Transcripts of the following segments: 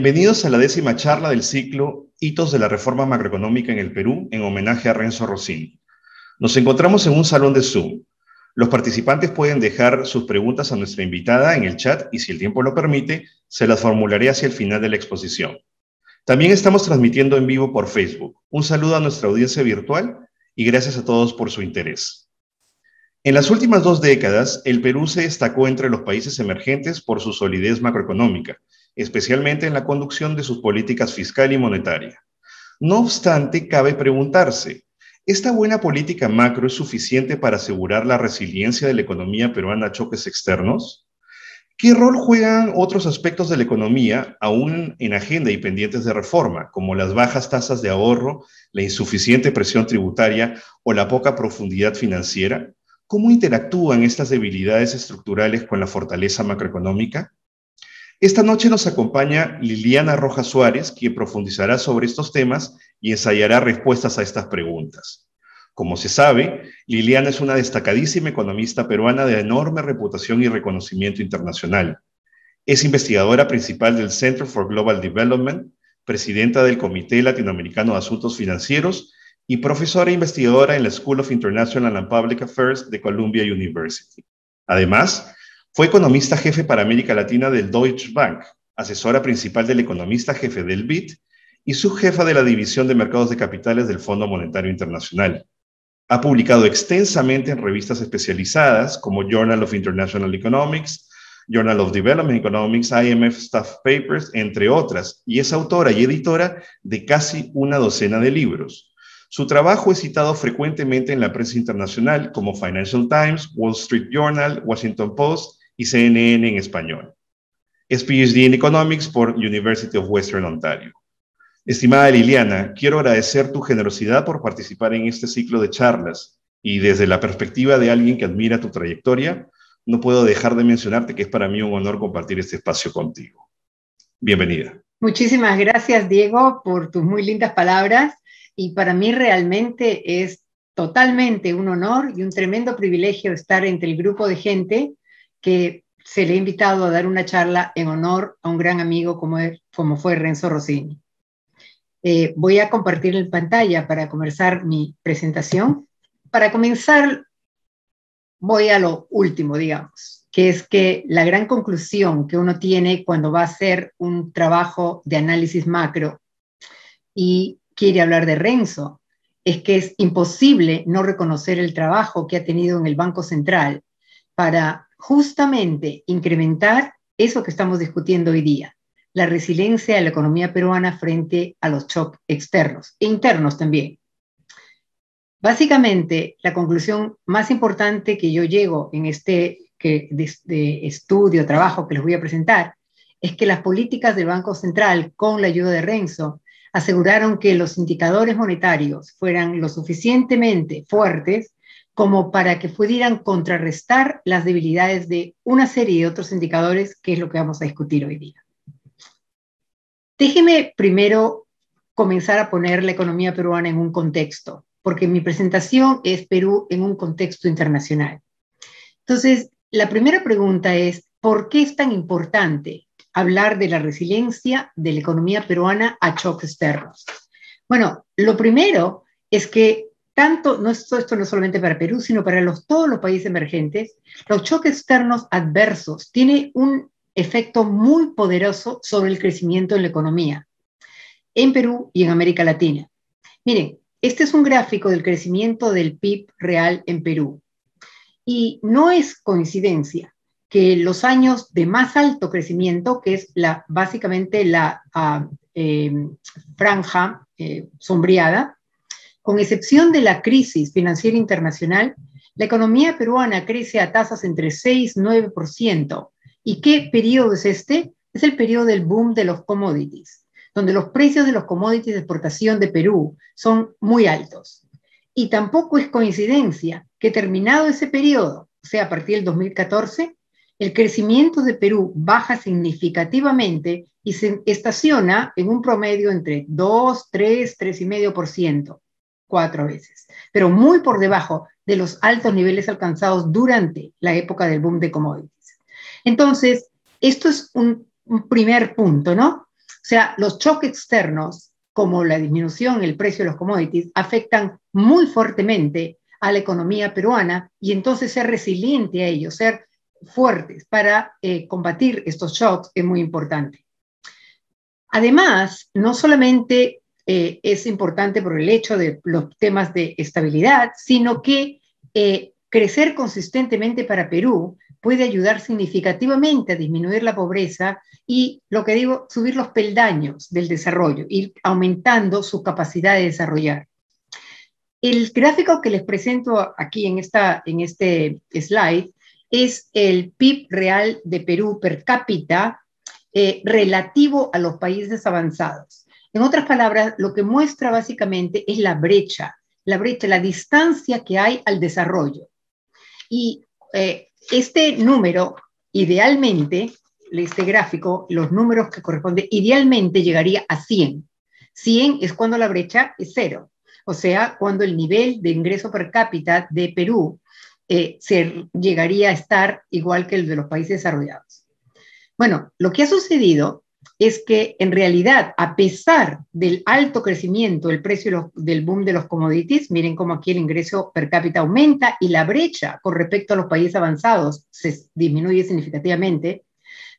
Bienvenidos a la décima charla del ciclo Hitos de la Reforma Macroeconómica en el Perú en homenaje a Renzo Rossini. Nos encontramos en un salón de Zoom. Los participantes pueden dejar sus preguntas a nuestra invitada en el chat y si el tiempo lo permite, se las formularé hacia el final de la exposición. También estamos transmitiendo en vivo por Facebook. Un saludo a nuestra audiencia virtual y gracias a todos por su interés. En las últimas dos décadas, el Perú se destacó entre los países emergentes por su solidez macroeconómica especialmente en la conducción de sus políticas fiscal y monetaria. No obstante, cabe preguntarse, ¿esta buena política macro es suficiente para asegurar la resiliencia de la economía peruana a choques externos? ¿Qué rol juegan otros aspectos de la economía, aún en agenda y pendientes de reforma, como las bajas tasas de ahorro, la insuficiente presión tributaria o la poca profundidad financiera? ¿Cómo interactúan estas debilidades estructurales con la fortaleza macroeconómica? Esta noche nos acompaña Liliana Rojas Suárez, quien profundizará sobre estos temas y ensayará respuestas a estas preguntas. Como se sabe, Liliana es una destacadísima economista peruana de enorme reputación y reconocimiento internacional. Es investigadora principal del Center for Global Development, presidenta del Comité Latinoamericano de Asuntos Financieros y profesora e investigadora en la School of International and Public Affairs de Columbia University. Además, fue economista jefe para América Latina del Deutsche Bank, asesora principal del economista jefe del BID y subjefa de la División de Mercados de Capitales del Fondo Monetario Internacional. Ha publicado extensamente en revistas especializadas como Journal of International Economics, Journal of Development Economics, IMF Staff Papers, entre otras, y es autora y editora de casi una docena de libros. Su trabajo es citado frecuentemente en la prensa internacional como Financial Times, Wall Street Journal, Washington Post y CNN en español. Es PhD en Economics por University of Western Ontario. Estimada Liliana, quiero agradecer tu generosidad por participar en este ciclo de charlas y desde la perspectiva de alguien que admira tu trayectoria, no puedo dejar de mencionarte que es para mí un honor compartir este espacio contigo. Bienvenida. Muchísimas gracias, Diego, por tus muy lindas palabras y para mí realmente es totalmente un honor y un tremendo privilegio estar entre el grupo de gente que se le ha invitado a dar una charla en honor a un gran amigo como, como fue Renzo Rossini. Eh, voy a compartir en pantalla para comenzar mi presentación. Para comenzar, voy a lo último, digamos, que es que la gran conclusión que uno tiene cuando va a hacer un trabajo de análisis macro y quiere hablar de Renzo, es que es imposible no reconocer el trabajo que ha tenido en el Banco Central para justamente incrementar eso que estamos discutiendo hoy día, la resiliencia de la economía peruana frente a los shocks externos e internos también. Básicamente, la conclusión más importante que yo llego en este que, de, estudio, trabajo que les voy a presentar, es que las políticas del Banco Central, con la ayuda de Renzo, aseguraron que los indicadores monetarios fueran lo suficientemente fuertes como para que pudieran contrarrestar las debilidades de una serie de otros indicadores, que es lo que vamos a discutir hoy día. Déjeme primero comenzar a poner la economía peruana en un contexto, porque mi presentación es Perú en un contexto internacional. Entonces, la primera pregunta es, ¿por qué es tan importante hablar de la resiliencia de la economía peruana a choques externos? Bueno, lo primero es que tanto, no esto, esto no solamente para Perú, sino para todos los países emergentes, los choques externos adversos tienen un efecto muy poderoso sobre el crecimiento en la economía, en Perú y en América Latina. Miren, este es un gráfico del crecimiento del PIB real en Perú. Y no es coincidencia que los años de más alto crecimiento, que es la, básicamente la ah, eh, franja eh, sombreada, con excepción de la crisis financiera internacional, la economía peruana crece a tasas entre 6 y 9%. ¿Y qué periodo es este? Es el periodo del boom de los commodities, donde los precios de los commodities de exportación de Perú son muy altos. Y tampoco es coincidencia que terminado ese periodo, o sea, a partir del 2014, el crecimiento de Perú baja significativamente y se estaciona en un promedio entre 2, 3, 3,5% cuatro veces, pero muy por debajo de los altos niveles alcanzados durante la época del boom de commodities. Entonces, esto es un, primer punto, ¿no? O sea, los choques externos, como la disminución en el precio de los commodities, afectan muy fuertemente a la economía peruana y entonces ser resiliente a ellos, ser fuertes para eh, combatir estos shocks es muy importante. Además, no solamente eh, es importante por el hecho de los temas de estabilidad, sino que eh, crecer consistentemente para Perú puede ayudar significativamente a disminuir la pobreza y, lo que digo, subir los peldaños del desarrollo, ir aumentando su capacidad de desarrollar. El gráfico que les presento aquí en, esta, en este slide es el PIB real de Perú per cápita eh, relativo a los países avanzados. En otras palabras, lo que muestra básicamente es la brecha, la brecha, la distancia que hay al desarrollo. Y eh, este número, idealmente, este gráfico, los números que corresponden, idealmente llegaría a 100. 100 es cuando la brecha es cero, o sea, cuando el nivel de ingreso per cápita de Perú eh, se llegaría a estar igual que el de los países desarrollados. Bueno, lo que ha sucedido es que en realidad, a pesar del alto crecimiento del precio del boom de los commodities, miren cómo aquí el ingreso per cápita aumenta y la brecha con respecto a los países avanzados se disminuye significativamente,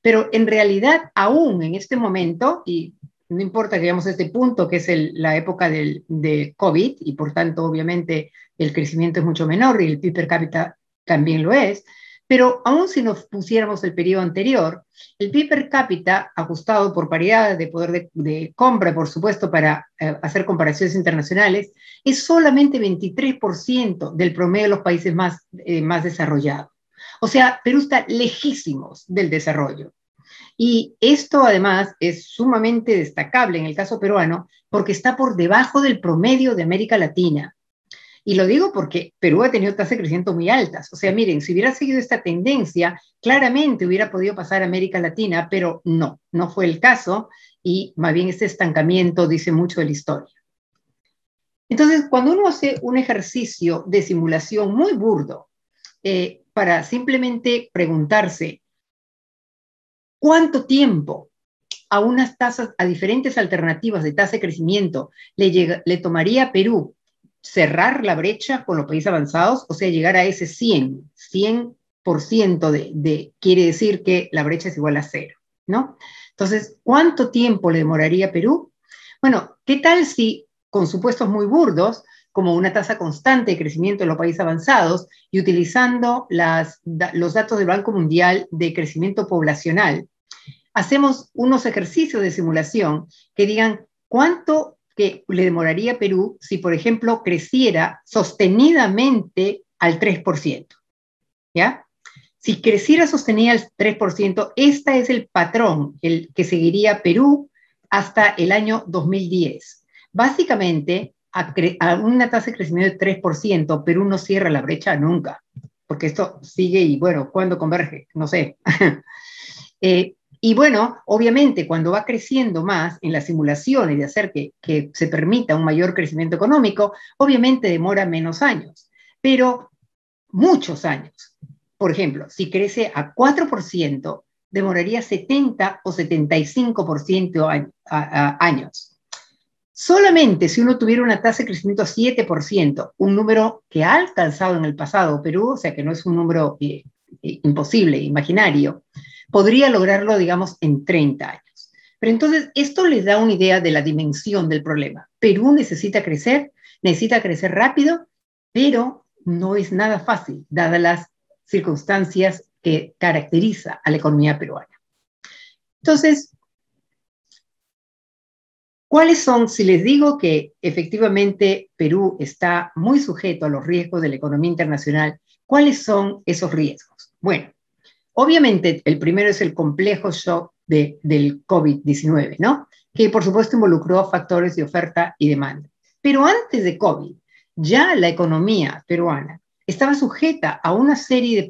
pero en realidad aún en este momento, y no importa que veamos este punto, que es la época del, de COVID, y por tanto obviamente el crecimiento es mucho menor y el PIB per cápita también lo es, pero aún si nos pusiéramos el periodo anterior, el PIB per cápita, ajustado por paridad de poder de, compra, por supuesto, para eh, hacer comparaciones internacionales, es solamente 23% del promedio de los países más, eh, más desarrollados. O sea, Perú está lejísimos del desarrollo. Y esto además es sumamente destacable en el caso peruano porque está por debajo del promedio de América Latina. Y lo digo porque Perú ha tenido tasas de crecimiento muy altas. O sea, miren, si hubiera seguido esta tendencia, claramente hubiera podido pasar a América Latina, pero no, no fue el caso. Y más bien este estancamiento dice mucho de la historia. Entonces, cuando uno hace un ejercicio de simulación muy burdo eh, para simplemente preguntarse cuánto tiempo a unas tasas, a diferentes alternativas de tasa de crecimiento le, le tomaría a Perú cerrar la brecha con los países avanzados, o sea, llegar a ese 100, 100% de, de, quiere decir que la brecha es igual a cero, ¿no? Entonces, ¿cuánto tiempo le demoraría Perú? Bueno, ¿qué tal si con supuestos muy burdos, como una tasa constante de crecimiento en los países avanzados y utilizando los datos del Banco Mundial de crecimiento poblacional, hacemos unos ejercicios de simulación que digan cuánto que le demoraría a Perú si, por ejemplo, creciera sostenidamente al 3%. ¿Ya? Si creciera sostenida al 3%, este es el patrón el que seguiría Perú hasta el año 2010. Básicamente, a, una tasa de crecimiento de 3%, Perú no cierra la brecha nunca, porque esto sigue y bueno, ¿cuándo converge? No sé. eh, y bueno, obviamente cuando va creciendo más en las simulaciones de hacer que, que se permita un mayor crecimiento económico, obviamente demora menos años, pero muchos años. Por ejemplo, si crece a 4%, demoraría 70 o 75% años. Solamente si uno tuviera una tasa de crecimiento a 7%, un número que ha alcanzado en el pasado Perú, o sea que no es un número eh, eh, imposible, imaginario, podría lograrlo, digamos, en 30 años. Pero entonces, esto les da una idea de la dimensión del problema. Perú necesita crecer, necesita crecer rápido, pero no es nada fácil, dadas las circunstancias que caracteriza a la economía peruana. Entonces, ¿cuáles son, si les digo que efectivamente Perú está muy sujeto a los riesgos de la economía internacional, cuáles son esos riesgos? Bueno, Obviamente, el primero es el complejo shock del COVID-19, ¿no? Que por supuesto involucró factores de oferta y demanda. Pero antes de COVID, ya la economía peruana estaba sujeta a una serie de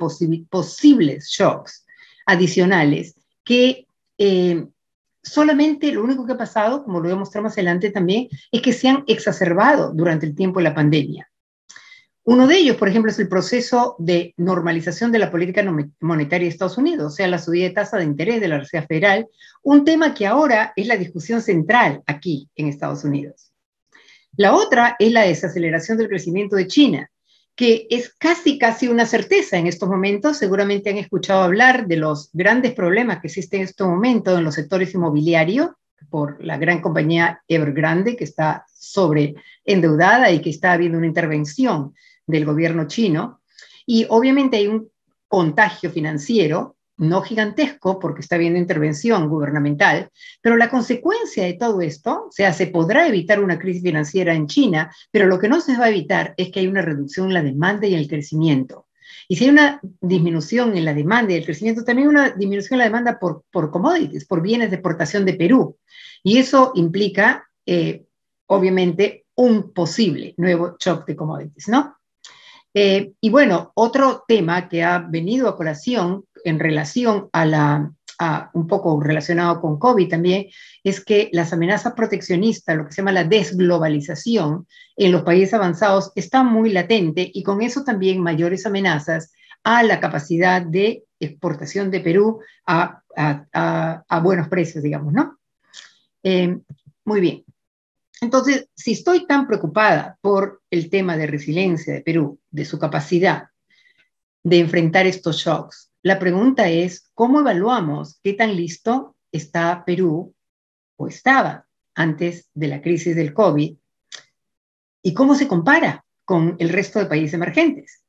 posibles shocks adicionales que eh, solamente lo único que ha pasado, como lo voy a mostrar más adelante también, es que se han exacerbado durante el tiempo de la pandemia. Uno de ellos, por ejemplo, es el proceso de normalización de la política monetaria de Estados Unidos, o sea, la subida de tasa de interés de la Reserva Federal, un tema que ahora es la discusión central aquí en Estados Unidos. La otra es la desaceleración del crecimiento de China, que es casi, casi una certeza en estos momentos. Seguramente han escuchado hablar de los grandes problemas que existen en estos momentos en los sectores inmobiliarios por la gran compañía Evergrande, que está sobre endeudada y que está habiendo una intervención del gobierno chino. Y obviamente hay un contagio financiero no gigantesco porque está habiendo intervención gubernamental, pero la consecuencia de todo esto, o sea, se podrá evitar una crisis financiera en China, pero lo que no se va a evitar es que hay una reducción en la demanda y el crecimiento. Y si hay una disminución en la demanda y el crecimiento, también una disminución en la demanda por, por commodities, por bienes de exportación de Perú. Y eso implica, eh, obviamente, un posible nuevo shock de commodities, ¿no? Eh, y bueno, otro tema que ha venido a colación en relación a la, un poco relacionado con COVID también, es que las amenazas proteccionistas, lo que se llama la desglobalización en los países avanzados, está muy latente y con eso también mayores amenazas a la capacidad de exportación de Perú a, buenos precios, digamos, ¿no? Eh, muy bien. Entonces, si estoy tan preocupada por el tema de resiliencia de Perú, de su capacidad de enfrentar estos shocks, la pregunta es, ¿cómo evaluamos qué tan listo está Perú o estaba antes de la crisis del COVID? ¿Y cómo se compara con el resto de países emergentes?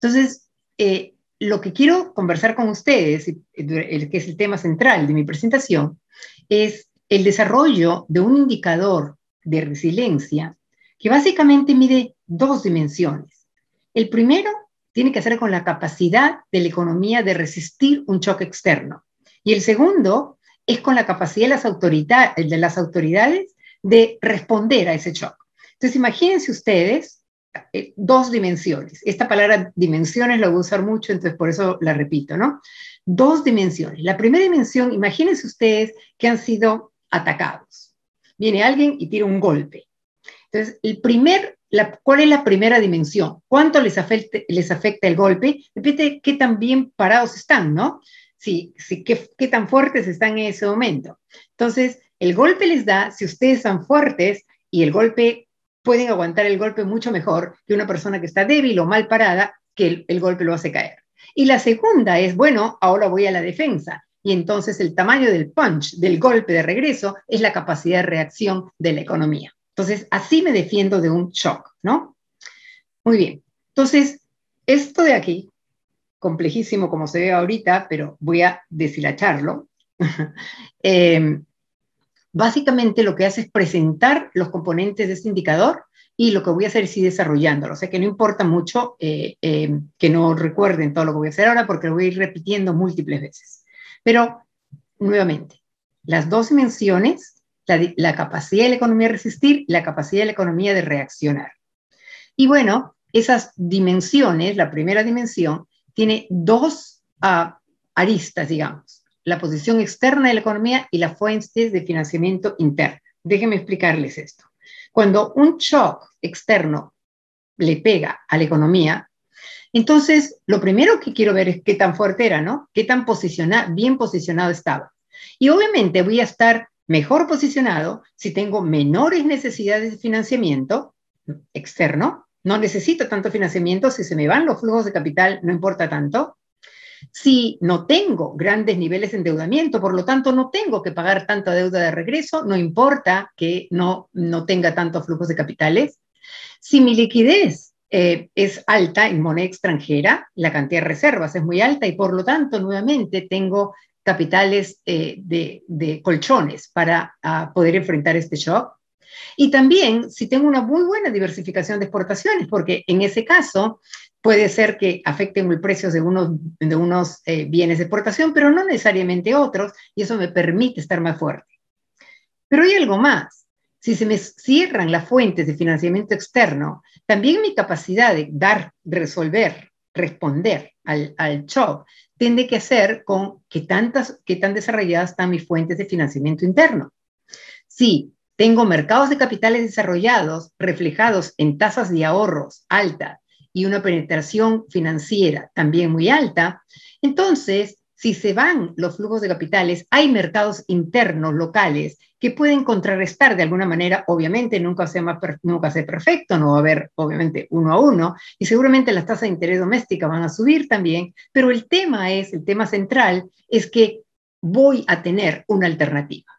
Entonces, eh, lo que quiero conversar con ustedes, el que es el tema central de mi presentación, es el desarrollo de un indicador de resiliencia que básicamente mide dos dimensiones. El primero tiene que hacer con la capacidad de la economía de resistir un choque externo. Y el segundo es con la capacidad de las, autoridades, de las autoridades de responder a ese choque. Entonces, imagínense ustedes eh, dos dimensiones. Esta palabra dimensiones la voy a usar mucho, entonces por eso la repito, ¿no? Dos dimensiones. La primera dimensión, imagínense ustedes que han sido atacados. Viene alguien y tira un golpe. Entonces, el primer, la, ¿cuál es la primera dimensión? ¿Cuánto les afecta, les afecta el golpe? Depende qué tan bien parados están, ¿no? Sí, sí qué, qué tan fuertes están en ese momento. Entonces, el golpe les da, si ustedes son fuertes y el golpe, pueden aguantar el golpe mucho mejor que una persona que está débil o mal parada, que el golpe lo hace caer. Y la segunda es, bueno, ahora voy a la defensa y entonces el tamaño del punch, del golpe de regreso, es la capacidad de reacción de la economía. Entonces, así me defiendo de un shock, ¿no? Muy bien. Entonces, esto de aquí, complejísimo como se ve ahorita, pero voy a deshilacharlo. eh, básicamente lo que hace es presentar los componentes de este indicador y lo que voy a hacer es ir desarrollándolo. O sea que no importa mucho eh, eh, que no recuerden todo lo que voy a hacer ahora porque lo voy a ir repitiendo múltiples veces. Pero, nuevamente, las dos dimensiones, la, capacidad de la economía de resistir la capacidad de la economía de reaccionar. Y bueno, esas dimensiones, la primera dimensión, tiene dos ah, aristas, digamos, la posición externa de la economía y las fuentes de financiamiento interna. Déjenme explicarles esto. Cuando un shock externo le pega a la economía, entonces, lo primero que quiero ver es qué tan fuerte era, ¿no? Qué tan bien posicionado estaba. Y obviamente voy a estar mejor posicionado si tengo menores necesidades de financiamiento externo. No necesito tanto financiamiento, si se me van los flujos de capital, no importa tanto. Si no tengo grandes niveles de endeudamiento, por lo tanto no tengo que pagar tanta deuda de regreso, no importa que no, no tenga tantos flujos de capitales. Si mi liquidez eh, es alta en moneda extranjera, la cantidad de reservas es muy alta y por lo tanto, nuevamente, tengo capitales eh, de, colchones para poder enfrentar este shock. Y también si tengo una muy buena diversificación de exportaciones, porque en ese caso puede ser que afecten el precio de unos, de unos eh, bienes de exportación, pero no necesariamente otros, y eso me permite estar más fuerte. Pero hay algo más si se me cierran las fuentes de financiamiento externo, también mi capacidad de dar, resolver, responder al, al shock tiende que ser con qué, tantas, qué tan desarrolladas están mis fuentes de financiamiento interno. Si tengo mercados de capitales desarrollados reflejados en tasas de ahorros altas y una penetración financiera también muy alta, entonces, si se van los flujos de capitales, hay mercados internos locales que pueden contrarrestar de alguna manera, obviamente nunca más nunca sea perfecto, no va a haber obviamente uno a uno, y seguramente las tasas de interés domésticas van a subir también, pero el tema es, el tema central es que voy a tener una alternativa.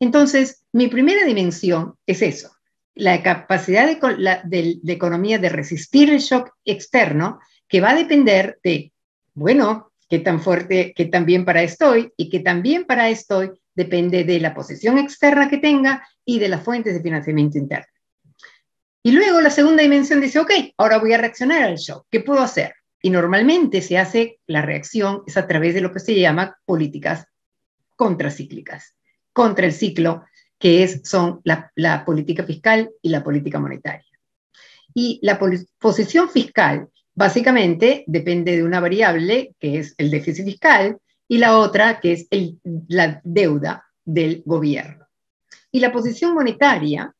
Entonces, mi primera dimensión es eso, la capacidad de, la, de, economía de resistir el shock externo, que va a depender de, bueno, qué tan fuerte, qué tan bien para estoy y qué tan bien para estoy depende de la posición externa que tenga y de las fuentes de financiamiento interno. Y luego la segunda dimensión dice, ok, ahora voy a reaccionar al shock, ¿qué puedo hacer? Y normalmente se hace la reacción es a través de lo que se llama políticas contracíclicas, contra el ciclo que es, son la, la política fiscal y la política monetaria. Y la posición fiscal básicamente depende de una variable que es el déficit fiscal y la otra que es la deuda del gobierno. Y la posición monetaria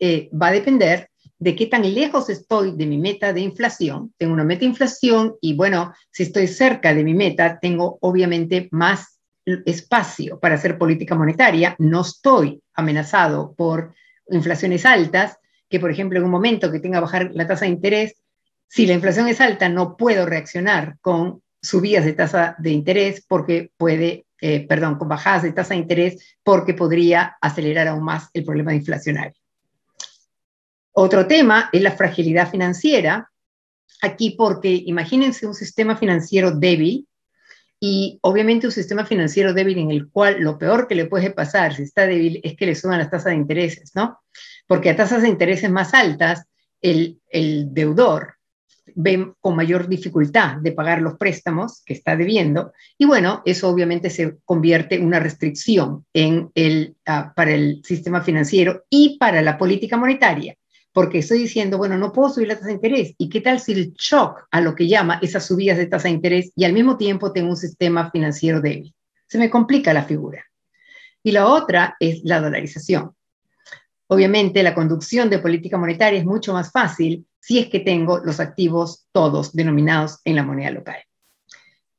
eh, va a depender de qué tan lejos estoy de mi meta de inflación. Tengo una meta de inflación y bueno, si estoy cerca de mi meta, tengo obviamente más espacio para hacer política monetaria. No estoy amenazado por inflaciones altas, que por ejemplo en un momento que tenga que bajar la tasa de interés, si la inflación es alta, no puedo reaccionar con subidas de tasa de interés porque puede, eh, perdón, con bajadas de tasa de interés porque podría acelerar aún más el problema inflacionario. Otro tema es la fragilidad financiera. Aquí porque imagínense un sistema financiero débil y obviamente un sistema financiero débil en el cual lo peor que le puede pasar si está débil es que le suban las tasas de intereses, ¿no? Porque a tasas de intereses más altas, el, el deudor ven con mayor dificultad de pagar los préstamos que está debiendo y bueno, eso obviamente se convierte en una restricción en el, ah, para el sistema financiero y para la política monetaria, porque estoy diciendo, bueno, no puedo subir la tasa de interés y qué tal si el shock a lo que llama esas subidas de tasa de interés y al mismo tiempo tengo un sistema financiero débil. Se me complica la figura. Y la otra es la dolarización. Obviamente la conducción de política monetaria es mucho más fácil si es que tengo los activos todos denominados en la moneda local.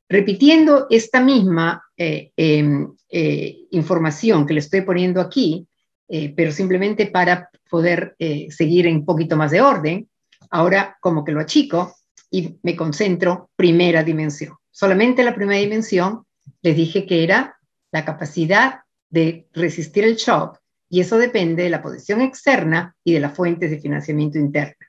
Repitiendo esta misma eh, em, eh, información que le estoy poniendo aquí, eh, pero simplemente para poder seguir en un poquito más de orden, ahora como que lo achico y me concentro primera dimensión. Solamente la primera dimensión les dije que era la capacidad de resistir el shock y eso depende de la posición externa y de las fuentes de financiamiento interna.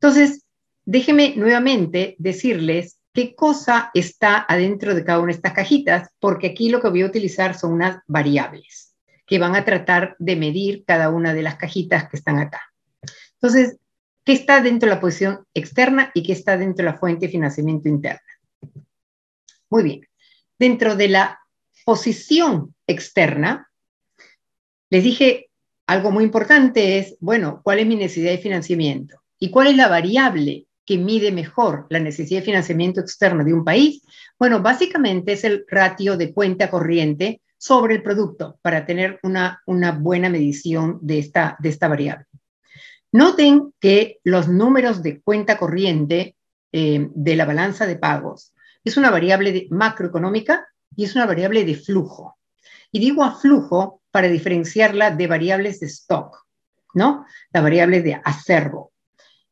Entonces, déjeme nuevamente decirles qué cosa está adentro de cada una de estas cajitas, porque aquí lo que voy a utilizar son unas variables que van a tratar de medir cada una de las cajitas que están acá. Entonces, ¿qué está dentro de la posición externa y qué está dentro de la fuente de financiamiento interna? Muy bien. Dentro de la posición externa, les dije algo muy importante es, bueno, ¿cuál es mi necesidad de financiamiento? ¿Y cuál es la variable que mide mejor la necesidad de financiamiento externo de un país? Bueno, básicamente es el ratio de cuenta corriente sobre el producto para tener una, buena medición de esta, de esta variable. Noten que los números de cuenta corriente eh, de la balanza de pagos es una variable macroeconómica y es una variable de flujo. Y digo a flujo para diferenciarla de variables de stock, ¿no? La variable de acervo.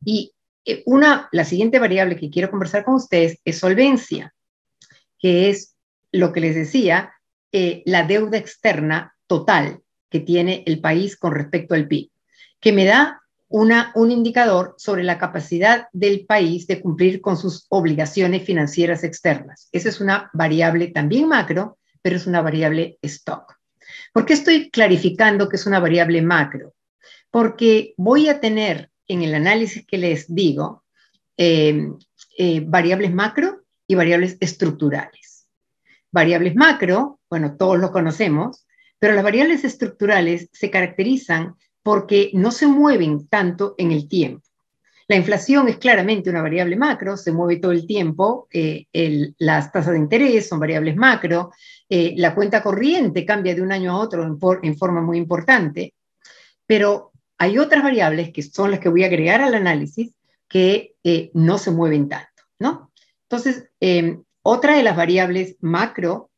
Y eh, una, la siguiente variable que quiero conversar con ustedes es solvencia, que es lo que les decía, eh, la deuda externa total que tiene el país con respecto al PIB, que me da una, un indicador sobre la capacidad del país de cumplir con sus obligaciones financieras externas. Esa es una variable también macro, pero es una variable stock. ¿Por qué estoy clarificando que es una variable macro? Porque voy a tener en el análisis que les digo, eh, eh, variables macro y variables estructurales. Variables macro, bueno, todos lo conocemos, pero las variables estructurales se caracterizan porque no se mueven tanto en el tiempo. La inflación es claramente una variable macro, se mueve todo el tiempo, eh, las tasas de interés son variables macro, la cuenta corriente cambia de un año a otro en, en forma muy importante, pero hay otras variables que son las que voy a agregar al análisis, que eh, no se mueven tanto, ¿no? Entonces, em, otra de las variables macro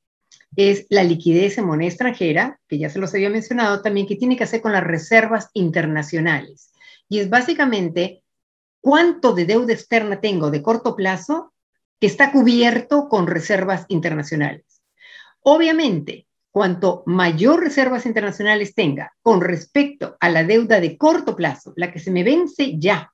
es la liquidez en moneda extranjera, que ya se los había mencionado también, que tiene que hacer con las reservas internacionales. Y es básicamente cuánto de deuda externa tengo de corto plazo que está cubierto con reservas internacionales. Obviamente, cuanto mayor reservas internacionales tenga con respecto a la deuda de corto plazo, la que se me vence ya,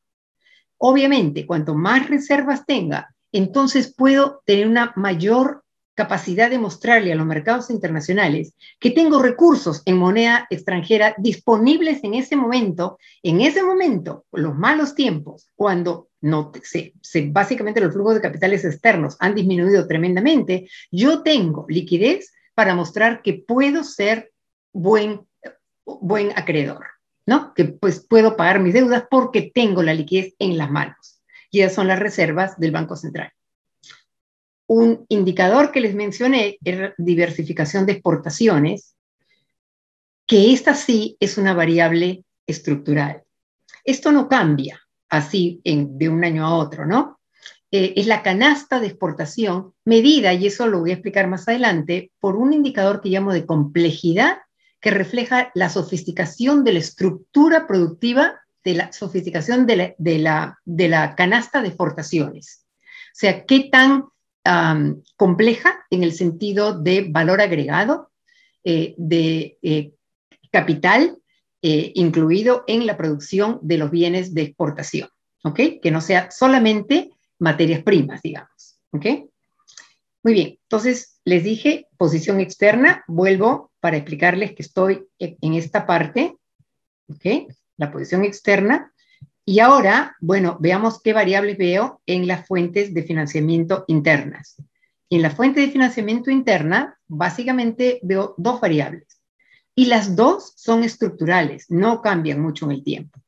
obviamente, cuanto más reservas tenga, entonces puedo tener una mayor capacidad de mostrarle a los mercados internacionales que tengo recursos en moneda extranjera disponibles en ese momento, en ese momento, los malos tiempos, cuando no se, básicamente los flujos de capitales externos han disminuido tremendamente, yo tengo liquidez para mostrar que puedo ser buen, buen acreedor, ¿no? Que pues puedo pagar mis deudas porque tengo la liquidez en las manos. Y esas son las reservas del Banco Central. Un indicador que les mencioné es diversificación de exportaciones, que esta sí es una variable estructural. Esto no cambia así de un año a otro, ¿no? Eh, es la canasta de exportación medida, y eso lo voy a explicar más adelante, por un indicador que llamo de complejidad, que refleja la sofisticación de la estructura productiva, de la sofisticación de la, de la canasta de exportaciones. O sea, qué tan compleja en el sentido de valor agregado, eh, de eh, capital incluido en la producción de los bienes de exportación, ¿ok? Que no sea solamente materias primas, digamos. ¿Ok? Muy bien, entonces les dije posición externa, vuelvo para explicarles que estoy en esta parte, ¿ok? La posición externa. Y ahora, bueno, veamos qué variables veo en las fuentes de financiamiento internas. En la fuente de financiamiento interna, básicamente veo dos variables. Y las dos son estructurales, no cambian mucho en el tiempo.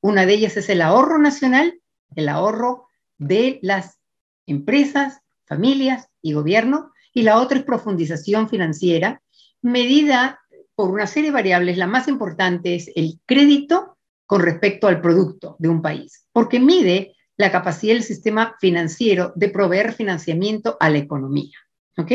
Una de ellas es el ahorro nacional, el ahorro de las empresas, familias y gobierno, y la otra es profundización financiera, medida por una serie de variables. La más importante es el crédito con respecto al producto de un país, porque mide la capacidad del sistema financiero de proveer financiamiento a la economía. ¿Ok?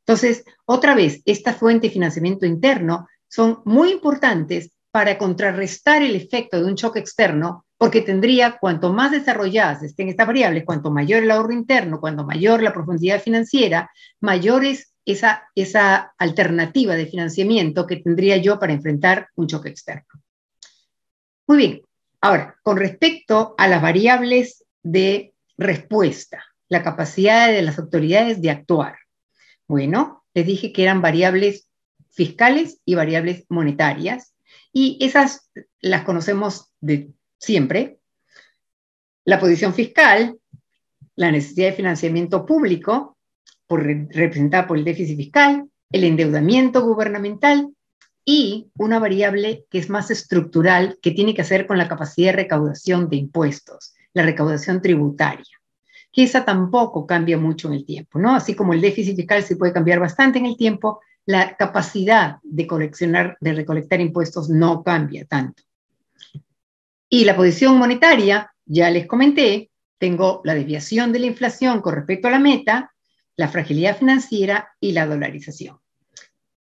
Entonces, otra vez, esta fuente de financiamiento interno son muy importantes para contrarrestar el efecto de un choque externo porque tendría, cuanto más desarrolladas estén estas variables, cuanto mayor el ahorro interno, cuanto mayor la profundidad financiera, mayor es esa, esa alternativa de financiamiento que tendría yo para enfrentar un choque externo. Muy bien, ahora, con respecto a las variables de respuesta, la capacidad de las autoridades de actuar. Bueno, les dije que eran variables fiscales y variables monetarias, y esas las conocemos de siempre, la posición fiscal, la necesidad de financiamiento público, por, representada por el déficit fiscal, el endeudamiento gubernamental y una variable que es más estructural, que tiene que hacer con la capacidad de recaudación de impuestos, la recaudación tributaria, que esa tampoco cambia mucho en el tiempo, ¿no? Así como el déficit fiscal se puede cambiar bastante en el tiempo, la capacidad de coleccionar, de recolectar impuestos no cambia tanto. Y la posición monetaria, ya les comenté, tengo la desviación de la inflación con respecto a la meta, la fragilidad financiera y la dolarización.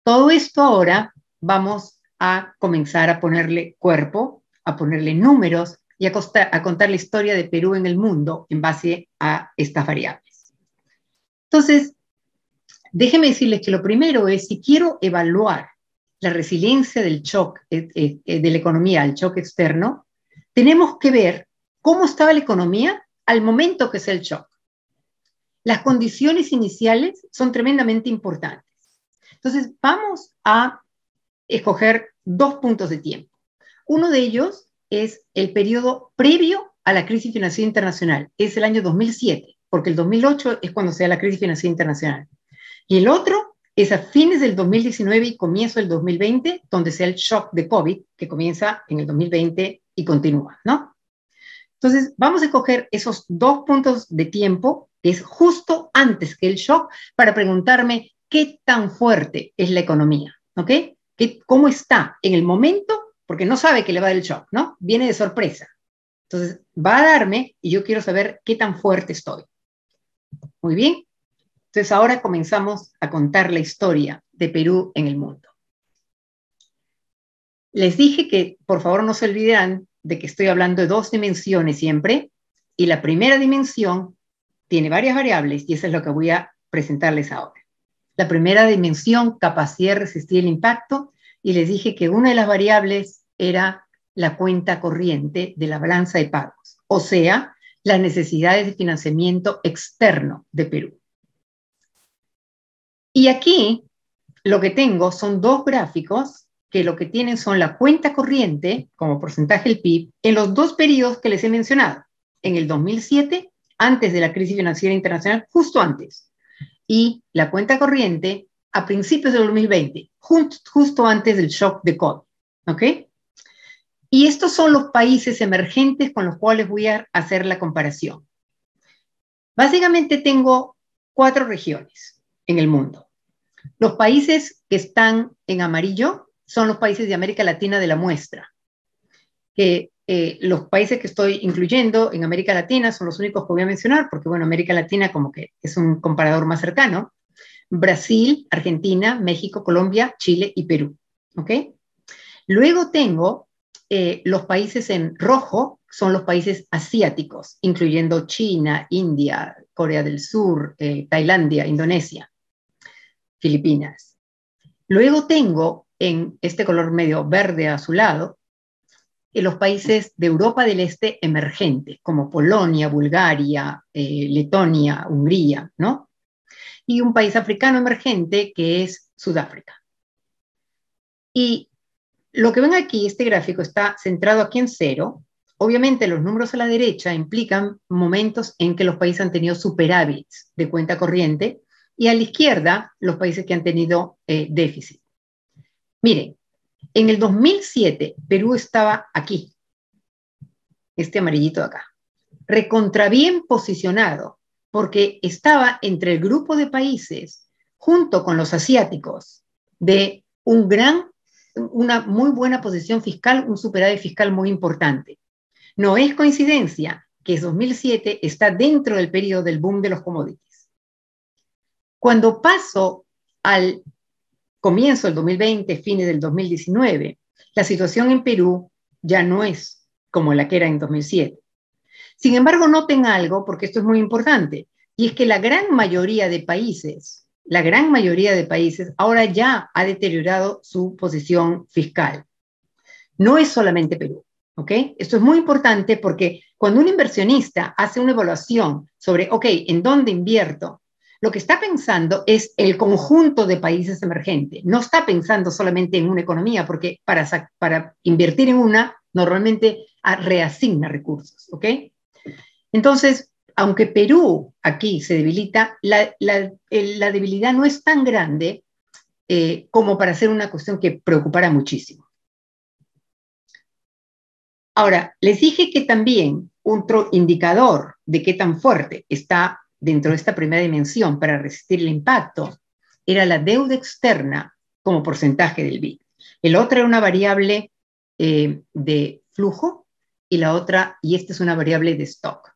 Todo esto ahora vamos a comenzar a ponerle cuerpo, a ponerle números y a, contar la historia de Perú en el mundo en base a estas variables. Entonces, déjenme decirles que lo primero es, si quiero evaluar la resiliencia del shock eh, eh, de la economía al shock externo, tenemos que ver cómo estaba la economía al momento que es el shock. Las condiciones iniciales son tremendamente importantes. Entonces, vamos a escoger dos puntos de tiempo. Uno de ellos es el periodo previo a la crisis financiera internacional, es el año 2007, porque el 2008 es cuando se da la crisis financiera internacional. Y el otro es a fines del 2019 y comienzo del 2020, donde sea el shock de COVID, que comienza en el 2020 y continúa, ¿no? Entonces, vamos a escoger esos dos puntos de tiempo, que es justo antes que el shock, para preguntarme qué tan fuerte es la economía, ¿ok? ¿Qué, ¿Cómo está en el momento? Porque no sabe que le va del shock, ¿no? Viene de sorpresa. Entonces, va a darme y yo quiero saber qué tan fuerte estoy. Muy bien. Entonces, ahora comenzamos a contar la historia de Perú en el mundo. Les dije que por favor no se olvidarán de que estoy hablando de dos dimensiones siempre y la primera dimensión tiene varias variables y eso es lo que voy a presentarles ahora. La primera dimensión, capacidad de resistir el impacto, y les dije que una de las variables era la cuenta corriente de la balanza de pagos, o sea, las necesidades de financiamiento externo de Perú. Y aquí lo que tengo son dos gráficos que lo que tienen son la cuenta corriente como porcentaje del PIB en los dos periodos que les he mencionado, en el 2007, antes de la crisis financiera internacional, justo antes, y la cuenta corriente a principios del 2020, justo antes del shock de COVID. ¿Ok? Y estos son los países emergentes con los cuales voy a hacer la comparación. Básicamente tengo cuatro regiones en el mundo. Los países que están en amarillo son los países de América Latina de la muestra, que eh, los países que estoy incluyendo en América Latina son los únicos que voy a mencionar, porque bueno, América Latina como que es un comparador más cercano. Brasil, Argentina, México, Colombia, Chile y Perú. ¿Ok? Luego tengo eh, los países en rojo, son los países asiáticos, incluyendo China, India, Corea del Sur, eh, Tailandia, Indonesia, Filipinas. Luego tengo en este color medio verde azulado en los países de Europa del Este emergentes, como Polonia, Bulgaria, eh, Letonia, Hungría, ¿no? Y un país africano emergente que es Sudáfrica. Y lo que ven aquí, este gráfico está centrado aquí en cero. Obviamente los números a la derecha implican momentos en que los países han tenido superávits de cuenta corriente y a la izquierda los países que han tenido eh, déficit. Miren, en el 2007, Perú estaba aquí, este amarillito de acá, recontra bien posicionado, porque estaba entre el grupo de países, junto con los asiáticos, de un gran, una muy buena posición fiscal, un superávit fiscal muy importante. No es coincidencia que 2007 está dentro del periodo del boom de los commodities. Cuando paso al comienzo del 2020, fines del 2019, la situación en Perú ya no es como la que era en 2007. Sin embargo, noten algo, porque esto es muy importante, y es que la gran mayoría de países, la gran mayoría de países ahora ya ha deteriorado su posición fiscal. No es solamente Perú, ¿ok? Esto es muy importante porque cuando un inversionista hace una evaluación sobre, ok, ¿en dónde invierto? Lo que está pensando es el conjunto de países emergentes. No está pensando solamente en una economía, porque para, para invertir en una, normalmente reasigna recursos. Entonces, aunque Perú aquí se debilita, la, debilidad no es tan grande eh, como para ser una cuestión que preocupara muchísimo. Ahora, les dije que también otro indicador de qué tan fuerte está dentro de esta primera dimensión para resistir el impacto era la deuda externa como porcentaje del PIB. El otro era una variable eh, de flujo y la otra, y esta es una variable de stock.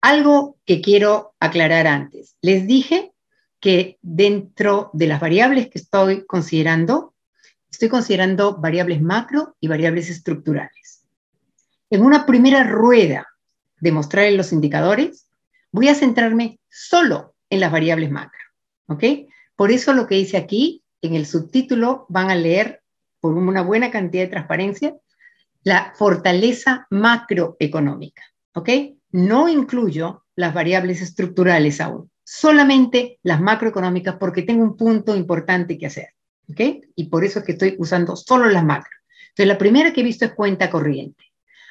Algo que quiero aclarar antes. Les dije que dentro de las variables que estoy considerando, estoy considerando variables macro y variables estructurales. En una primera rueda de mostrar los indicadores, voy a centrarme solo en las variables macro. ¿Ok? Por eso lo que dice aquí, en el subtítulo, van a leer por una buena cantidad de transparencia, la fortaleza macroeconómica. ¿Ok? No incluyo las variables estructurales aún, solamente las macroeconómicas porque tengo un punto importante que hacer. ¿Ok? Y por eso es que estoy usando solo las macro. Entonces, la primera que he visto es cuenta corriente.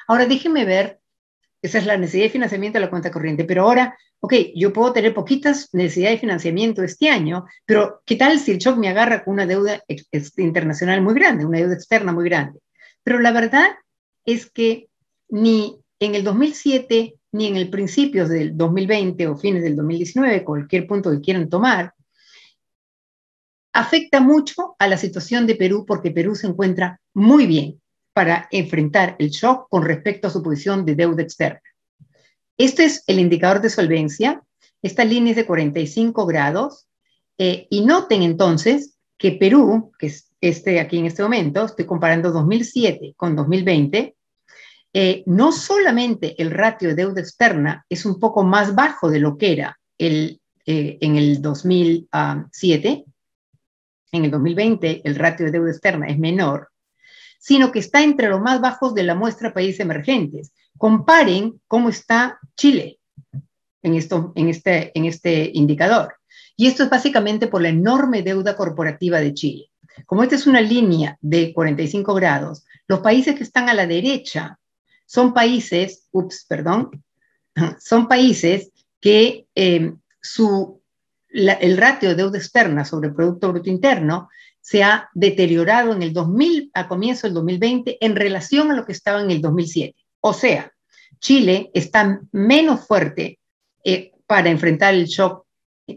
Ahora déjenme ver esa es la necesidad de financiamiento de la cuenta corriente. Pero ahora, ok, yo puedo tener poquitas necesidades de financiamiento este año, pero ¿qué tal si el shock me agarra con una deuda internacional muy grande, una deuda externa muy grande? Pero la verdad es que ni en el 2007 ni en el principio del 2020 o fines del 2019, cualquier punto que quieran tomar, afecta mucho a la situación de Perú porque Perú se encuentra muy bien para enfrentar el shock con respecto a su posición de deuda externa. Este es el indicador de solvencia. Esta línea es de 45 grados. Eh, y noten entonces que Perú, que es este aquí en este momento, estoy comparando 2007 con 2020, eh, no solamente el ratio de deuda externa es un poco más bajo de lo que era el, eh, en el 2007, en el 2020 el ratio de deuda externa es menor, sino que está entre los más bajos de la muestra países emergentes. Comparen cómo está Chile en, esto, en, este, en este indicador. Y esto es básicamente por la enorme deuda corporativa de Chile. Como esta es una línea de 45 grados, los países que están a la derecha son países, ups, perdón, son países que eh, su, el ratio de deuda externa sobre el Producto Bruto Interno se ha deteriorado en el 2000, a comienzo del 2020, en relación a lo que estaba en el 2007. O sea, Chile está menos fuerte eh, para enfrentar el shock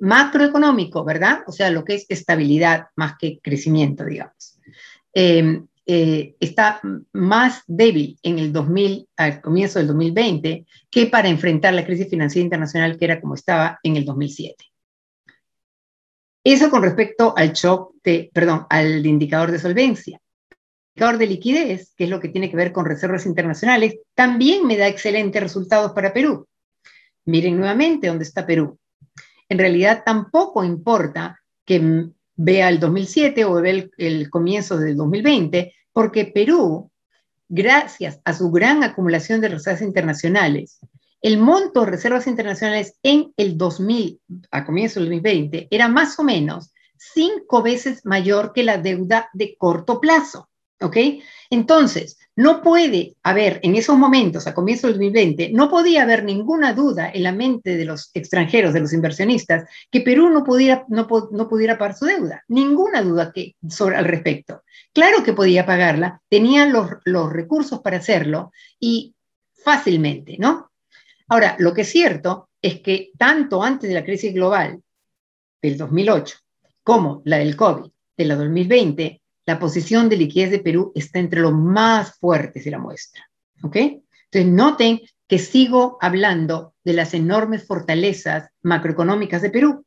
macroeconómico, ¿verdad? O sea, lo que es estabilidad más que crecimiento, digamos. Eh, eh, está más débil en el 2000, al comienzo del 2020, que para enfrentar la crisis financiera internacional que era como estaba en el 2007. Eso con respecto al shock de, perdón, al indicador de solvencia. El indicador de liquidez, que es lo que tiene que ver con reservas internacionales, también me da excelentes resultados para Perú. Miren nuevamente dónde está Perú. En realidad tampoco importa que vea el 2007 o vea el, comienzo del 2020, porque Perú, gracias a su gran acumulación de reservas internacionales, el monto de reservas internacionales en el 2000, a comienzo del 2020, era más o menos cinco veces mayor que la deuda de corto plazo. ¿Ok? Entonces, no puede haber en esos momentos, a comienzo del 2020, no podía haber ninguna duda en la mente de los extranjeros, de los inversionistas, que Perú no pudiera, no, pudiera pagar su deuda. Ninguna duda que, sobre, al respecto. Claro que podía pagarla, tenía los, los recursos para hacerlo y fácilmente, ¿no? Ahora, lo que es cierto es que tanto antes de la crisis global del 2008 como la del COVID de la 2020, la posición de liquidez de Perú está entre los más fuertes de la muestra. ¿Ok? Entonces, noten que sigo hablando de las enormes fortalezas macroeconómicas de Perú.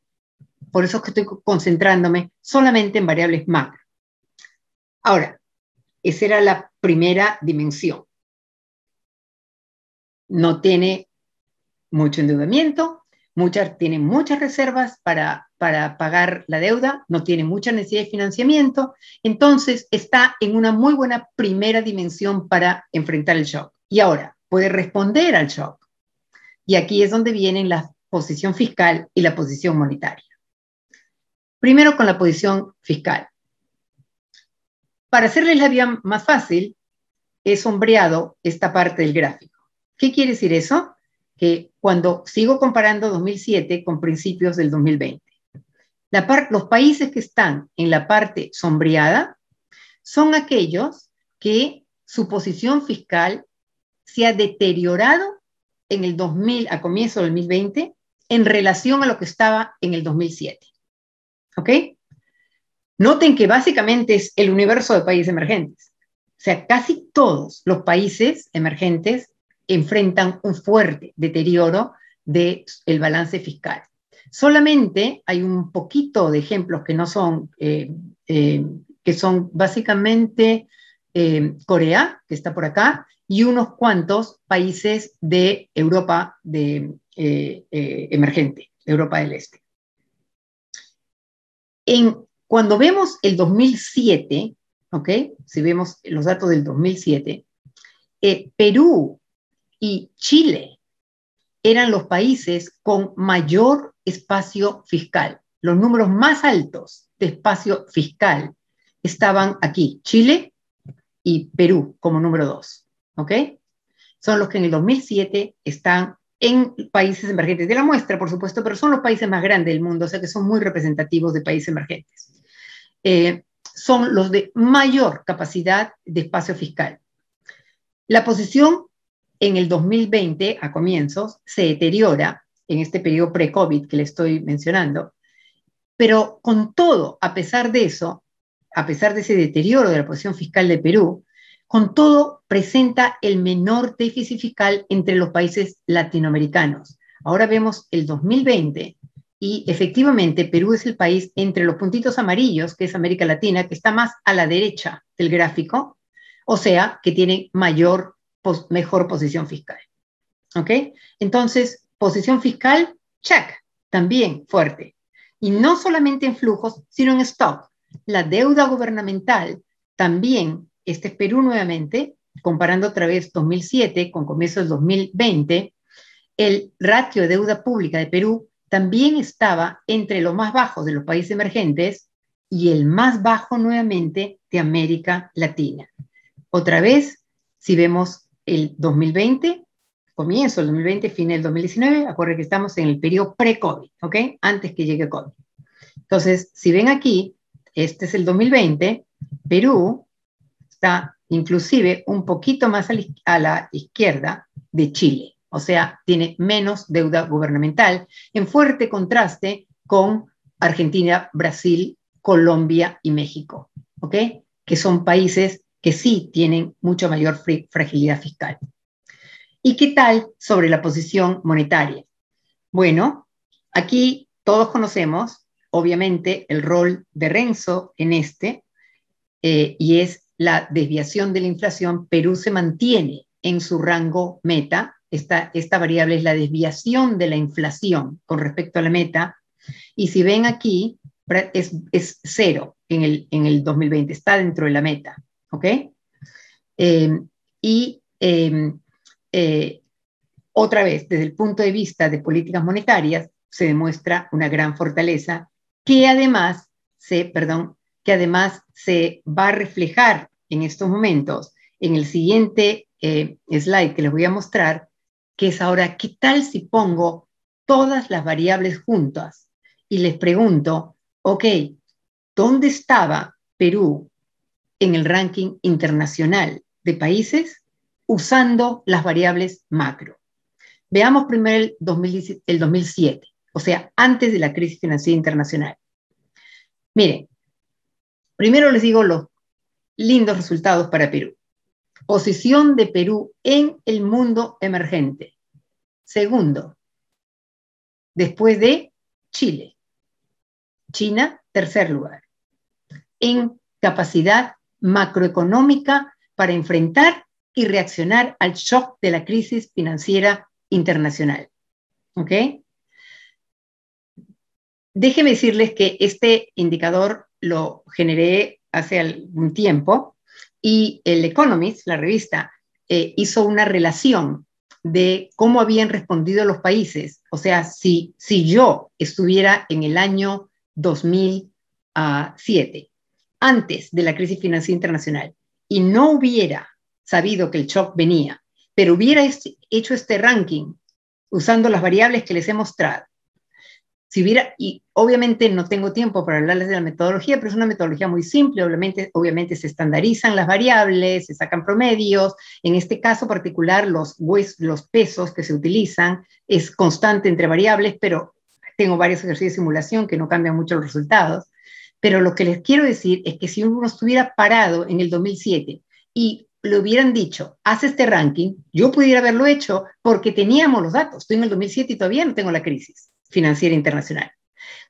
Por eso es que estoy concentrándome solamente en variables macro. Ahora, esa era la primera dimensión. No tiene mucho endeudamiento, muchas, tiene muchas reservas para para pagar la deuda, no tiene mucha necesidad de financiamiento, entonces está en una muy buena primera dimensión para enfrentar el shock. Y ahora puede responder al shock. Y aquí es donde vienen la posición fiscal y la posición monetaria. Primero con la posición fiscal. Para hacerles la vida más fácil, he sombreado esta parte del gráfico. ¿Qué quiere decir eso? Que cuando sigo comparando 2007 con principios del 2020, los países que están en la parte sombreada son aquellos que su posición fiscal se ha deteriorado en el 2000, a comienzo del 2020, en relación a lo que estaba en el 2007. ¿Ok? Noten que básicamente es el universo de países emergentes. O sea, casi todos los países emergentes enfrentan un fuerte deterioro del el balance fiscal. Solamente hay un poquito de ejemplos que no son, eh, eh, que son básicamente eh, Corea, que está por acá, y unos cuantos países de Europa de, emergente, Europa del Este. En, cuando vemos el 2007, ¿ok? Si vemos los datos del 2007, Perú y Chile eran los países con mayor espacio fiscal. Los números más altos de espacio fiscal estaban aquí, Chile y Perú como número dos. ¿Ok? Son los que en el 2007 están en países emergentes de la muestra, por supuesto, pero son los países más grandes del mundo, o sea que son muy representativos de países emergentes. Eh, son los de mayor capacidad de espacio fiscal. La posición en el 2020, a comienzos, se deteriora en este periodo pre-COVID que le estoy mencionando. Pero con todo, a pesar de eso, a pesar de ese deterioro de la posición fiscal de Perú, Con todo, presenta el menor déficit fiscal entre los países latinoamericanos. Ahora vemos el 2020 y efectivamente Perú es el país entre los puntitos amarillos, que es América Latina, que está más a la derecha del gráfico, o sea, que tiene mayor, mejor posición fiscal. ¿Ok? Entonces, posición fiscal, check, también fuerte. Y no solamente en flujos, sino en stock. La deuda gubernamental también, este es Perú nuevamente, comparando otra vez 2007 con comienzo del 2020, el ratio de deuda pública de Perú también estaba entre los más bajos de los países emergentes y el más bajo nuevamente de América Latina. Otra vez, si vemos el 2020, comienzo del 2020, fin del 2019, acuérdense que estamos en el periodo pre-COVID, ¿ok? Antes que llegue COVID. Entonces, si ven aquí, este es el 2020, Perú está inclusive un poquito más a la izquierda de Chile, o sea, tiene menos deuda gubernamental, en fuerte contraste con Argentina, Brasil, Colombia y México, ¿ok? Que son países que sí tienen mucha mayor fragilidad fiscal. ¿Y qué tal sobre la posición monetaria? Bueno, aquí todos conocemos, obviamente, el rol de Renzo en este, eh, y es la desviación de la inflación. Perú se mantiene en su rango meta. Esta, esta variable es la desviación de la inflación con respecto a la meta. Y si ven aquí, es, es cero en el, en el 2020, está dentro de la meta. ¿Ok? Eh, y eh, eh, otra vez, desde el punto de vista de políticas monetarias, se demuestra una gran fortaleza que además se, perdón, que además se va a reflejar en estos momentos en el siguiente slide que les voy a mostrar, que es ahora, ¿qué tal si pongo todas las variables juntas y les pregunto, ok, ¿dónde estaba Perú en el ranking internacional de países usando las variables macro. Veamos primero el, 2007, o sea, antes de la crisis financiera internacional. Miren, primero les digo los lindos resultados para Perú. Posición de Perú en el mundo emergente. Segundo, después de Chile. China, tercer lugar. En capacidad macroeconómica para enfrentar y reaccionar al shock de la crisis financiera internacional. ¿Ok? Déjenme decirles que este indicador lo generé hace algún tiempo y el Economist, la revista, eh, hizo una relación de cómo habían respondido los países. O sea, si, si yo estuviera en el año 2007 antes de la crisis financiera internacional y no hubiera sabido que el shock venía, pero hubiera hecho este ranking usando las variables que les he mostrado, si hubiera, y obviamente no tengo tiempo para hablarles de la metodología, pero es una metodología muy simple, obviamente, se estandarizan las variables, se sacan promedios, en este caso particular los, los pesos que se utilizan es constante entre variables, pero tengo varios ejercicios de simulación que no cambian mucho los resultados. Pero lo que les quiero decir es que si uno estuviera parado en el 2007 y le hubieran dicho, haz este ranking, yo pudiera haberlo hecho porque teníamos los datos. Estoy en el 2007 y todavía no tengo la crisis financiera internacional.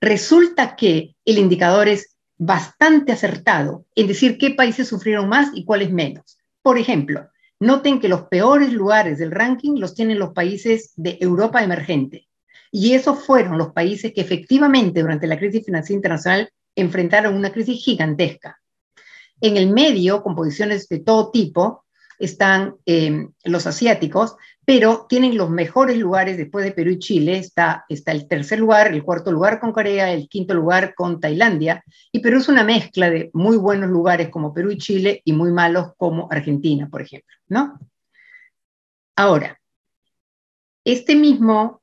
Resulta que el indicador es bastante acertado en decir qué países sufrieron más y cuáles menos. Por ejemplo, noten que los peores lugares del ranking los tienen los países de Europa emergente. Y esos fueron los países que efectivamente durante la crisis financiera internacional enfrentaron una crisis gigantesca. En el medio, con posiciones de todo tipo, están eh, los asiáticos, pero tienen los mejores lugares después de Perú y Chile. Está, está el tercer lugar, el cuarto lugar con Corea, el quinto lugar con Tailandia. Y Perú es una mezcla de muy buenos lugares como Perú y Chile y muy malos como Argentina, por ejemplo. ¿no? Ahora, este mismo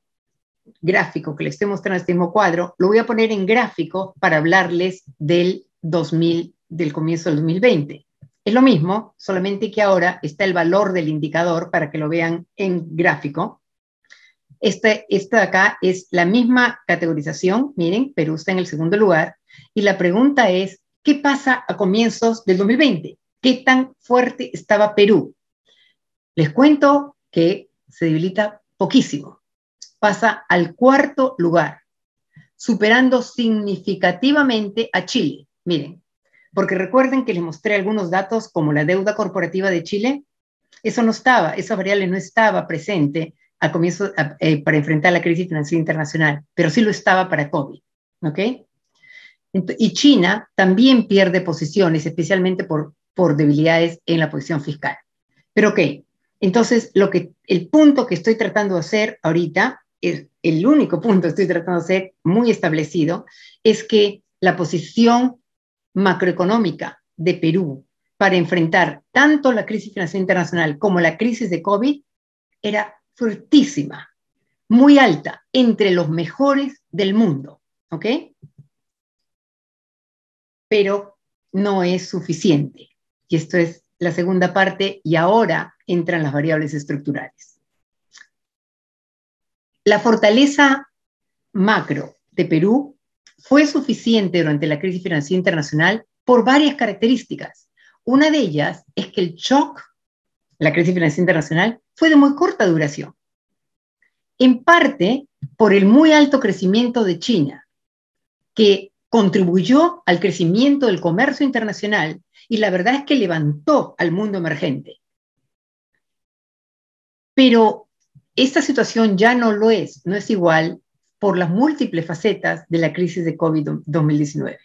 gráfico que les estoy mostrando, este mismo cuadro, lo voy a poner en gráfico para hablarles del 2000, del comienzo del 2020. Es lo mismo, solamente que ahora está el valor del indicador para que lo vean en gráfico. Este, esta de acá es la misma categorización, miren, Perú está en el segundo lugar, y la pregunta es, ¿qué pasa a comienzos del 2020? qué tan fuerte estaba Perú. Les cuento que se debilita poquísimo. Pasa al cuarto lugar, superando significativamente a Chile. Miren, porque recuerden que les mostré algunos datos como la deuda corporativa de Chile. Eso no estaba, esa variable no estaba presente al comienzo eh, para enfrentar la crisis financiera internacional, pero sí lo estaba para COVID. ¿Ok? Y China también pierde posiciones, especialmente por, por debilidades en la posición fiscal. Pero ok, entonces lo que, el punto que estoy tratando de hacer ahorita, es el único punto que estoy tratando de hacer muy establecido, es que la posición macroeconómica de Perú para enfrentar tanto la crisis financiera internacional como la crisis de COVID era fuertísima, muy alta, entre los mejores del mundo, ¿ok? Pero no es suficiente. Y esto es la segunda parte y ahora entran las variables estructurales. La fortaleza macro de Perú fue suficiente durante la crisis financiera internacional por varias características. Una de ellas es que el shock, la crisis financiera internacional, fue de muy corta duración. En parte por el muy alto crecimiento de China, que contribuyó al crecimiento del comercio internacional y la verdad es que levantó al mundo emergente. Pero esta situación ya no lo es, no es igual por las múltiples facetas de la crisis de COVID-2019.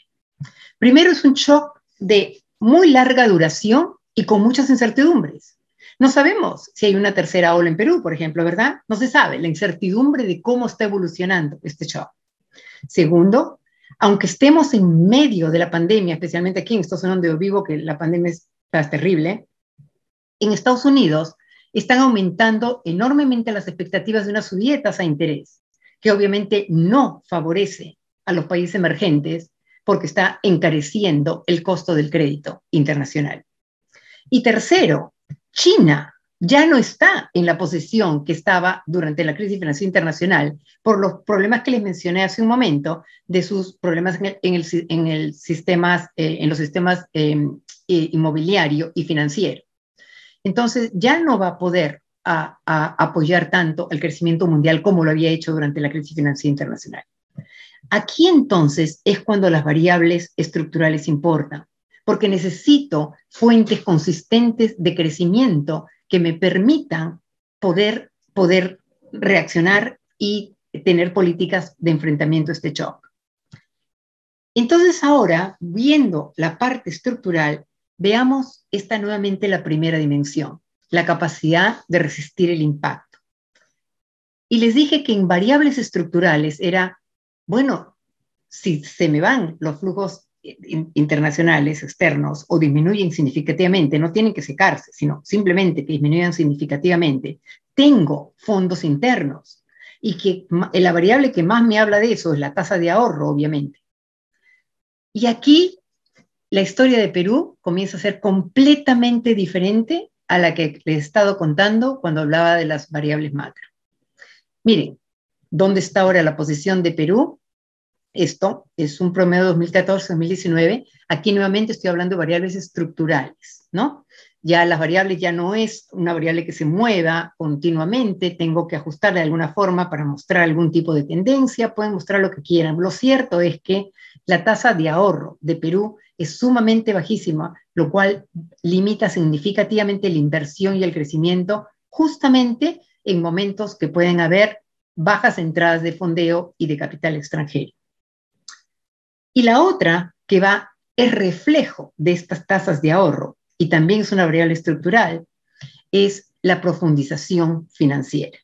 Primero es un shock de muy larga duración y con muchas incertidumbres. No sabemos si hay una tercera ola en Perú, por ejemplo, ¿verdad? No se sabe la incertidumbre de cómo está evolucionando este shock. Segundo, aunque estemos en medio de la pandemia, especialmente aquí en Estados Unidos, donde yo vivo, que la pandemia está terrible, en Estados Unidos están aumentando enormemente las expectativas de una subida de interés, que obviamente no favorece a los países emergentes porque está encareciendo el costo del crédito internacional. Y tercero, China ya no está en la posición que estaba durante la crisis financiera internacional por los problemas que les mencioné hace un momento de sus problemas en, el, sistemas, eh, en los sistemas em, inmobiliario y financiero. Entonces ya no va a poder apoyar tanto el crecimiento mundial como lo había hecho durante la crisis financiera internacional. Aquí entonces es cuando las variables estructurales importan, porque necesito fuentes consistentes de crecimiento que me permitan poder, reaccionar y tener políticas de enfrentamiento a este shock. Entonces ahora, viendo la parte estructural, veamos esta nuevamente la primera dimensión, la capacidad de resistir el impacto. Y les dije que en variables estructurales era bueno, si se me van los flujos internacionales externos o disminuyen significativamente, no tienen que secarse, sino simplemente que disminuyan significativamente, tengo fondos internos y que la variable que más me habla de eso es la tasa de ahorro, obviamente. Y aquí la historia de Perú comienza a ser completamente diferente a la que les he estado contando cuando hablaba de las variables macro. Miren, ¿Dónde está ahora la posición de Perú? Esto es un promedio 2014-2019. Aquí nuevamente estoy hablando de variables estructurales, ¿no? Ya las variables ya no es una variable que se mueva continuamente, tengo que ajustarla de alguna forma para mostrar algún tipo de tendencia, pueden mostrar lo que quieran. Lo cierto es que la tasa de ahorro de Perú es sumamente bajísima, lo cual limita significativamente la inversión y el crecimiento justamente en momentos que pueden haber bajas entradas de fondeo y de capital extranjero. Y la otra, que va, es reflejo de estas tasas de ahorro y también es una variable estructural, es la profundización financiera.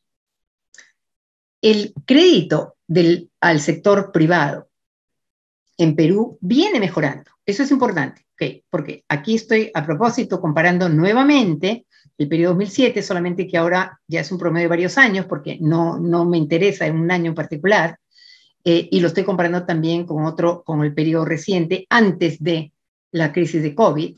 El crédito del, al sector privado en Perú viene mejorando. Eso es importante, porque aquí estoy a propósito comparando nuevamente el periodo 2007, solamente que ahora ya es un promedio de varios años, porque no, no me interesa en un año en particular, eh, y lo estoy comparando también con otro, con el periodo reciente, antes de la crisis de COVID.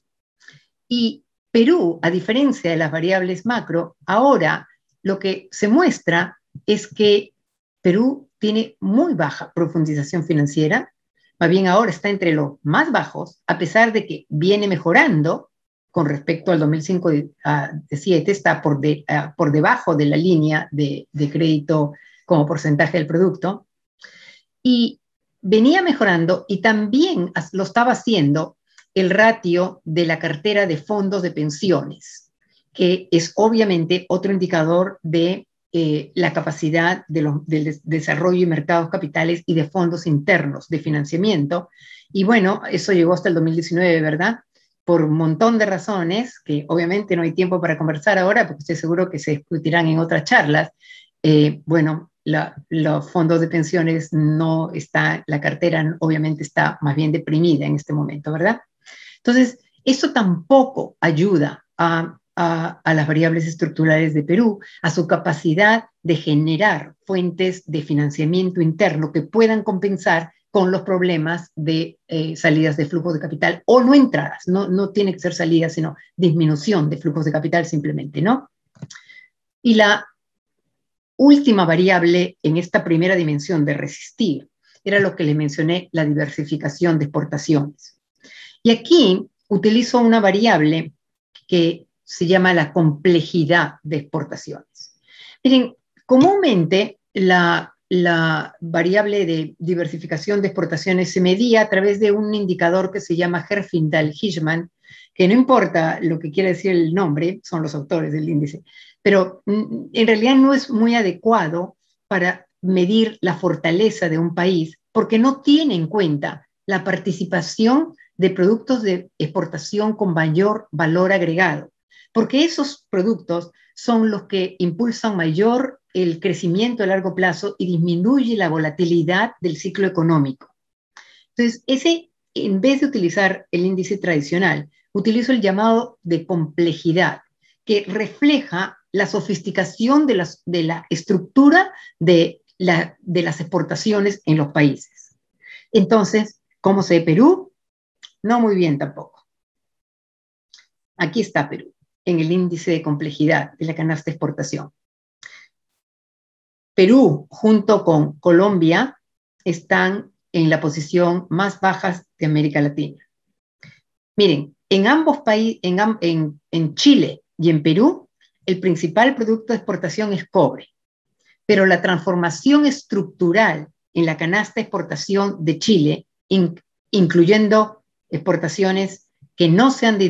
Y Perú, a diferencia de las variables macro, ahora lo que se muestra es que Perú tiene muy baja profundización financiera, más bien ahora está entre los más bajos, a pesar de que viene mejorando con respecto al 2005-7 está por, por debajo de la línea de, de crédito como porcentaje del producto. Y venía mejorando y también lo estaba haciendo el ratio de la cartera de fondos de pensiones, que es obviamente otro indicador de eh, la capacidad de del desarrollo y mercados capitales y de fondos internos de financiamiento. Y bueno, eso llegó hasta el 2019, ¿verdad? Por un montón de razones, que obviamente no hay tiempo para conversar ahora, porque estoy seguro que se discutirán en otras charlas. Eh, bueno, los fondos de pensiones no está, la cartera obviamente está más bien deprimida en este momento, ¿verdad? Entonces, eso tampoco ayuda a, las variables estructurales de Perú, a su capacidad de generar fuentes de financiamiento interno que puedan compensar con los problemas de eh, salidas de flujos de capital o no entradas, no, no tiene que ser salidas, sino disminución de flujos de capital simplemente, ¿no? Y la última variable en esta primera dimensión de resistir era lo que le mencioné, la diversificación de exportaciones. Y aquí utilizo una variable que se llama la complejidad de exportaciones. Miren, comúnmente la, variable de diversificación de exportaciones se medía a través de un indicador que se llama Herfindahl-Hirschman, que no importa lo que quiere decir el nombre, son los autores del índice, pero mm, en realidad no es muy adecuado para medir la fortaleza de un país porque no tiene en cuenta la participación de productos de exportación con mayor valor agregado, porque esos productos son los que impulsan mayor el crecimiento a largo plazo y disminuye la volatilidad del ciclo económico. Entonces, ese, en vez de utilizar el índice tradicional, utilizo el llamado de complejidad, que refleja la sofisticación de, las, de la estructura de, la, de las exportaciones en los países. Entonces, ¿cómo se ve Perú? No muy bien tampoco. Aquí está Perú, en el índice de complejidad de la canasta de exportación. Perú, junto con Colombia, están en la posición más baja de América Latina. Miren, en ambos países, en, en Chile y en Perú, el principal producto de exportación es cobre, pero la transformación estructural en la canasta de exportación de Chile, incluyendo exportaciones que no sean de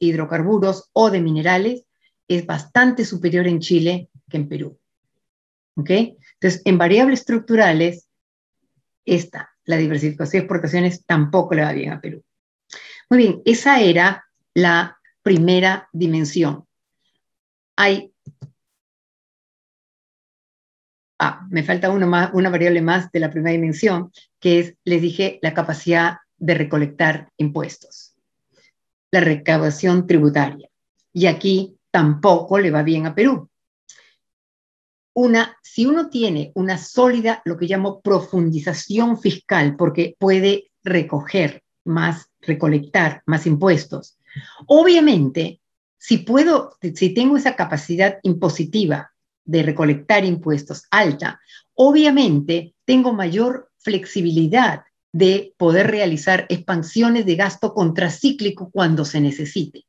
hidrocarburos o de minerales es bastante superior en Chile que en Perú. ¿Ok? Entonces, en variables estructurales, esta, la diversificación de exportaciones, tampoco le va bien a Perú. Muy bien, esa era la primera dimensión. Hay. Ah, me falta más, una variable más de la primera dimensión, que es, les dije, la capacidad de recolectar impuestos, la recaudación tributaria. Y aquí tampoco le va bien a Perú. Una, si uno tiene una sólida, lo que llamo profundización fiscal, porque puede recoger más, recolectar más impuestos, obviamente, si puedo, si tengo esa capacidad impositiva de recolectar impuestos alta, obviamente tengo mayor flexibilidad de poder realizar expansiones de gasto contracíclico cuando se necesite.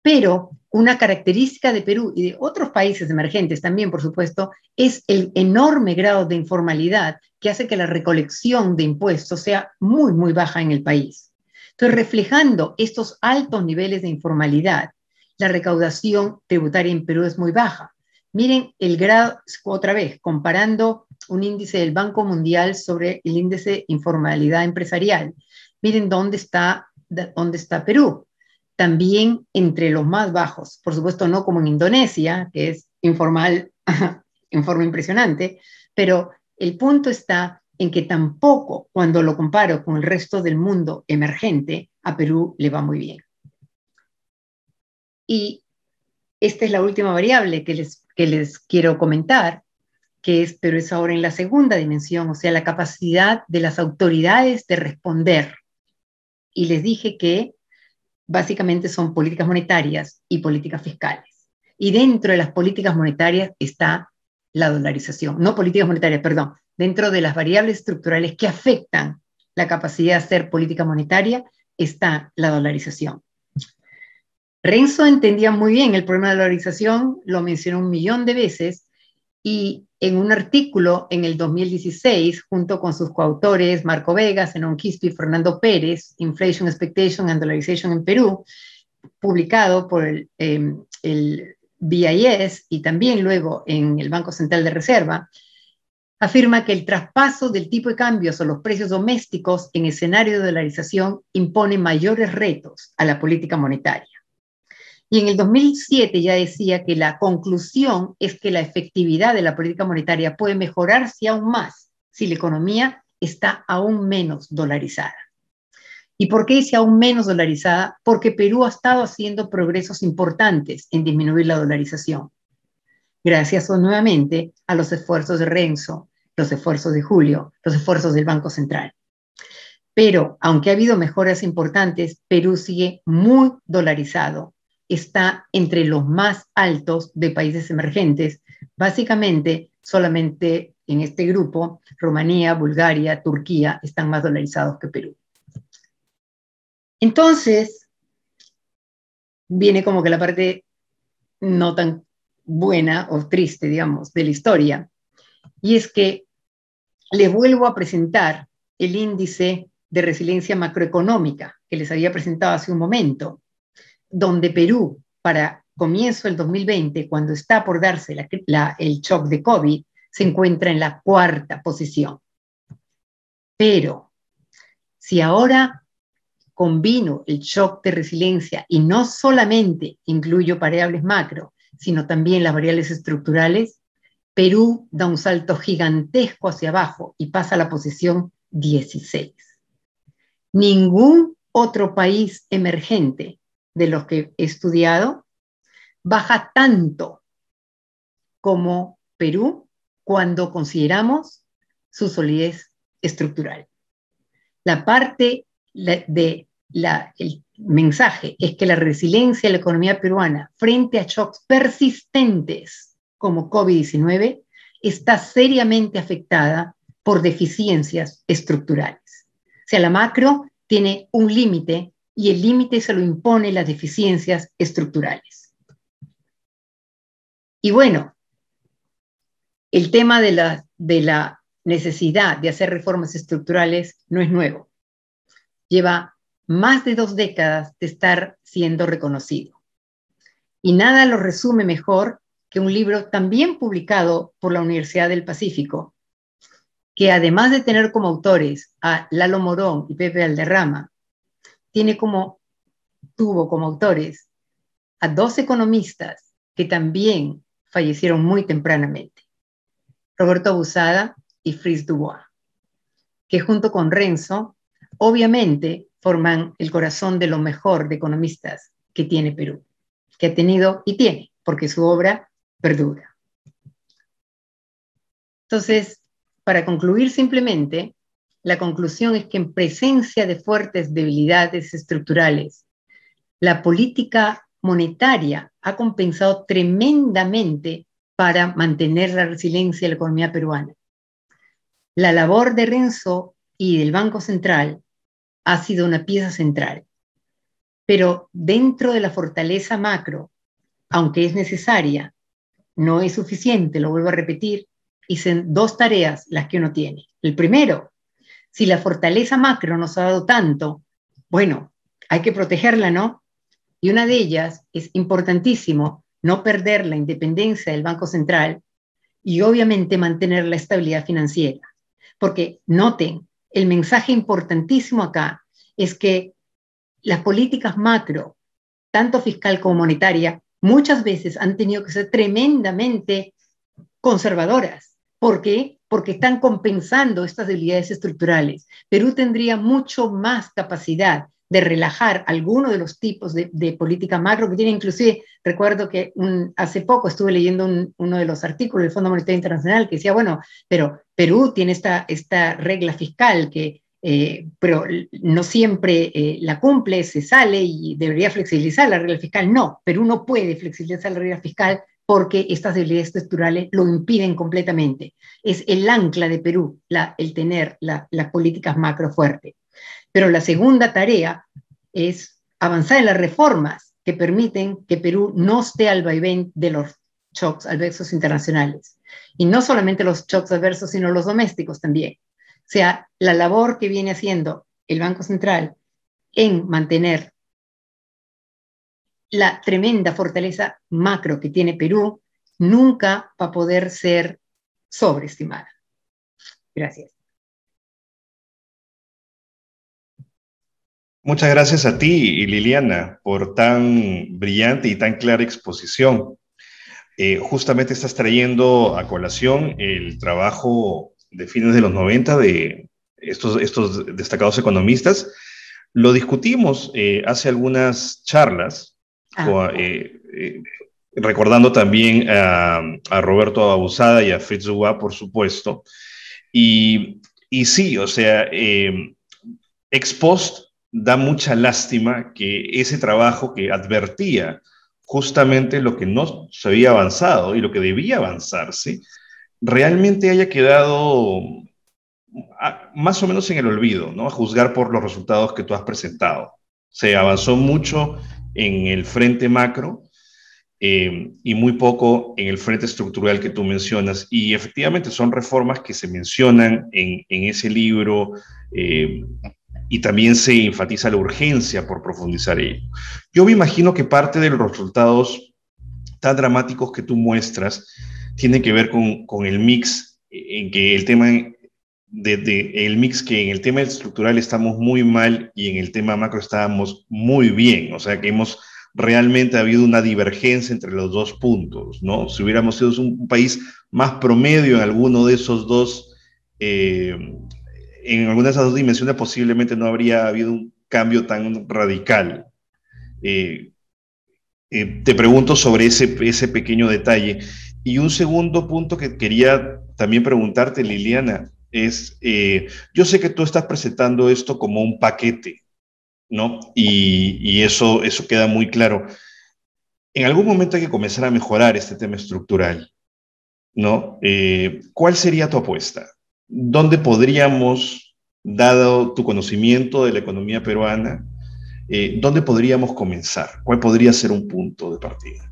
Pero una característica de Perú y de otros países emergentes también, por supuesto, es el enorme grado de informalidad que hace que la recolección de impuestos sea muy, muy baja en el país. Entonces, reflejando estos altos niveles de informalidad, la recaudación tributaria en Perú es muy baja. Miren el grado, otra vez, comparando un índice del Banco Mundial sobre el índice de informalidad empresarial. Miren dónde está, dónde está Perú. También entre los más bajos, por supuesto no como en Indonesia, que es informal en forma impresionante, pero el punto está en que tampoco cuando lo comparo con el resto del mundo emergente, a Perú le va muy bien. Y esta es la última variable que les, que les quiero comentar, que es, pero es ahora en la segunda dimensión, o sea, la capacidad de las autoridades de responder. Y les dije que básicamente son políticas monetarias y políticas fiscales. Y dentro de las políticas monetarias está la dolarización, no políticas monetarias, perdón, dentro de las variables estructurales que afectan la capacidad de hacer política monetaria está la dolarización. Renzo entendía muy bien el problema de la dolarización, lo mencionó un millón de veces y en un artículo en el 2016, junto con sus coautores Marco Vega, Zenón Quispe y Fernando Pérez, Inflation Expectation and Dollarization en Perú, publicado por el, em, el BIS y también luego en el Banco Central de Reserva, afirma que el traspaso del tipo de cambios o los precios domésticos en escenario de dolarización impone mayores retos a la política monetaria. Y en el 2007 ya decía que la conclusión es que la efectividad de la política monetaria puede mejorarse aún más si la economía está aún menos dolarizada. ¿Y por qué dice aún menos dolarizada? Porque Perú ha estado haciendo progresos importantes en disminuir la dolarización. Gracias nuevamente a los esfuerzos de Renzo, los esfuerzos de Julio, los esfuerzos del Banco Central. Pero aunque ha habido mejoras importantes, Perú sigue muy dolarizado está entre los más altos de países emergentes. Básicamente, solamente en este grupo, Rumanía, Bulgaria, Turquía están más dolarizados que Perú. Entonces, viene como que la parte no tan buena o triste, digamos, de la historia. Y es que les vuelvo a presentar el índice de resiliencia macroeconómica que les había presentado hace un momento donde Perú, para comienzo del 2020, cuando está por darse el shock de COVID, se encuentra en la cuarta posición. Pero si ahora combino el shock de resiliencia y no solamente incluyo variables macro, sino también las variables estructurales, Perú da un salto gigantesco hacia abajo y pasa a la posición 16. Ningún otro país emergente de los que he estudiado, baja tanto como Perú cuando consideramos su solidez estructural. La parte de la, el mensaje es que la resiliencia de la economía peruana frente a shocks persistentes como COVID-19 está seriamente afectada por deficiencias estructurales. O sea, la macro tiene un límite y el límite se lo impone las deficiencias estructurales. Y bueno, el tema de la, de la necesidad de hacer reformas estructurales no es nuevo. Lleva más de dos décadas de estar siendo reconocido. Y nada lo resume mejor que un libro también publicado por la Universidad del Pacífico, que además de tener como autores a Lalo Morón y Pepe Alderrama, tiene como, tuvo como autores a dos economistas que también fallecieron muy tempranamente, Roberto Busada y Fritz Dubois, que junto con Renzo, obviamente forman el corazón de lo mejor de economistas que tiene Perú, que ha tenido y tiene, porque su obra perdura. Entonces, para concluir simplemente, la conclusión es que en presencia de fuertes debilidades estructurales, la política monetaria ha compensado tremendamente para mantener la resiliencia de la economía peruana. La labor de Renzo y del Banco Central ha sido una pieza central, pero dentro de la fortaleza macro, aunque es necesaria, no es suficiente, lo vuelvo a repetir, y son dos tareas las que uno tiene. El primero, si la fortaleza macro nos ha dado tanto, bueno, hay que protegerla, ¿no? Y una de ellas es importantísimo no perder la independencia del Banco Central y obviamente mantener la estabilidad financiera. Porque noten, el mensaje importantísimo acá es que las políticas macro, tanto fiscal como monetaria, muchas veces han tenido que ser tremendamente conservadoras. ¿Por qué? Porque están compensando estas debilidades estructurales. Perú tendría mucho más capacidad de relajar algunos de los tipos de, política macro que tiene. Inclusive, recuerdo que hace poco estuve leyendo uno de los artículos del Fondo Monetario Internacional que decía, bueno, pero Perú tiene esta, esta regla fiscal que... Eh, pero no siempre eh, la cumple, se sale y debería flexibilizar la regla fiscal. No, Perú no puede flexibilizar la regla fiscal porque estas debilidades estructurales lo impiden completamente. Es el ancla de Perú el tener las políticas macro fuertes. Pero la segunda tarea es avanzar en las reformas que permiten que Perú no esté al vaivén de los shocks adversos internacionales. Y no solamente los shocks adversos, sino los domésticos también. O sea, la labor que viene haciendo el Banco Central en mantener la tremenda fortaleza macro que tiene Perú nunca va a poder ser sobreestimada. Gracias. Muchas gracias a ti, Liliana, por tan brillante y tan clara exposición. Eh, justamente estás trayendo a colación el trabajo de fines de los 90 de estos, estos destacados economistas. Lo discutimos eh, hace algunas charlas, ah. eh, recordando también a, Roberto Abusada y a Fritz por supuesto. Y, y sí, o sea, ex post da mucha lástima que ese trabajo que advertía justamente lo que no se había avanzado y lo que debía avanzarse, realmente haya quedado más o menos en el olvido, ¿no? A juzgar por los resultados que tú has presentado. Se avanzó mucho en el frente macro eh, y muy poco en el frente estructural que tú mencionas. Y efectivamente son reformas que se mencionan en, ese libro. Eh, y también se enfatiza la urgencia por profundizar ello. Yo me imagino que parte de los resultados tan dramáticos que tú muestras tiene que ver con, con el mix, en que el tema de, el mix que en el tema estructural estamos muy mal y en el tema macro estábamos muy bien, o sea que hemos realmente habido una divergencia entre los dos puntos, ¿no? Si hubiéramos sido un, país más promedio en alguno de esos dos eh, en alguna de esas dos dimensiones posiblemente no habría habido un cambio tan radical. Eh, eh, te pregunto sobre ese, ese pequeño detalle. Y un segundo punto que quería también preguntarte, Liliana, es, eh, yo sé que tú estás presentando esto como un paquete, ¿no? Y, y, eso, eso queda muy claro. En algún momento hay que comenzar a mejorar este tema estructural, ¿no? ¿Cuál sería tu apuesta? ¿dónde podríamos, dado tu conocimiento de la economía peruana, eh, dónde podríamos comenzar? ¿Cuál podría ser un punto de partida?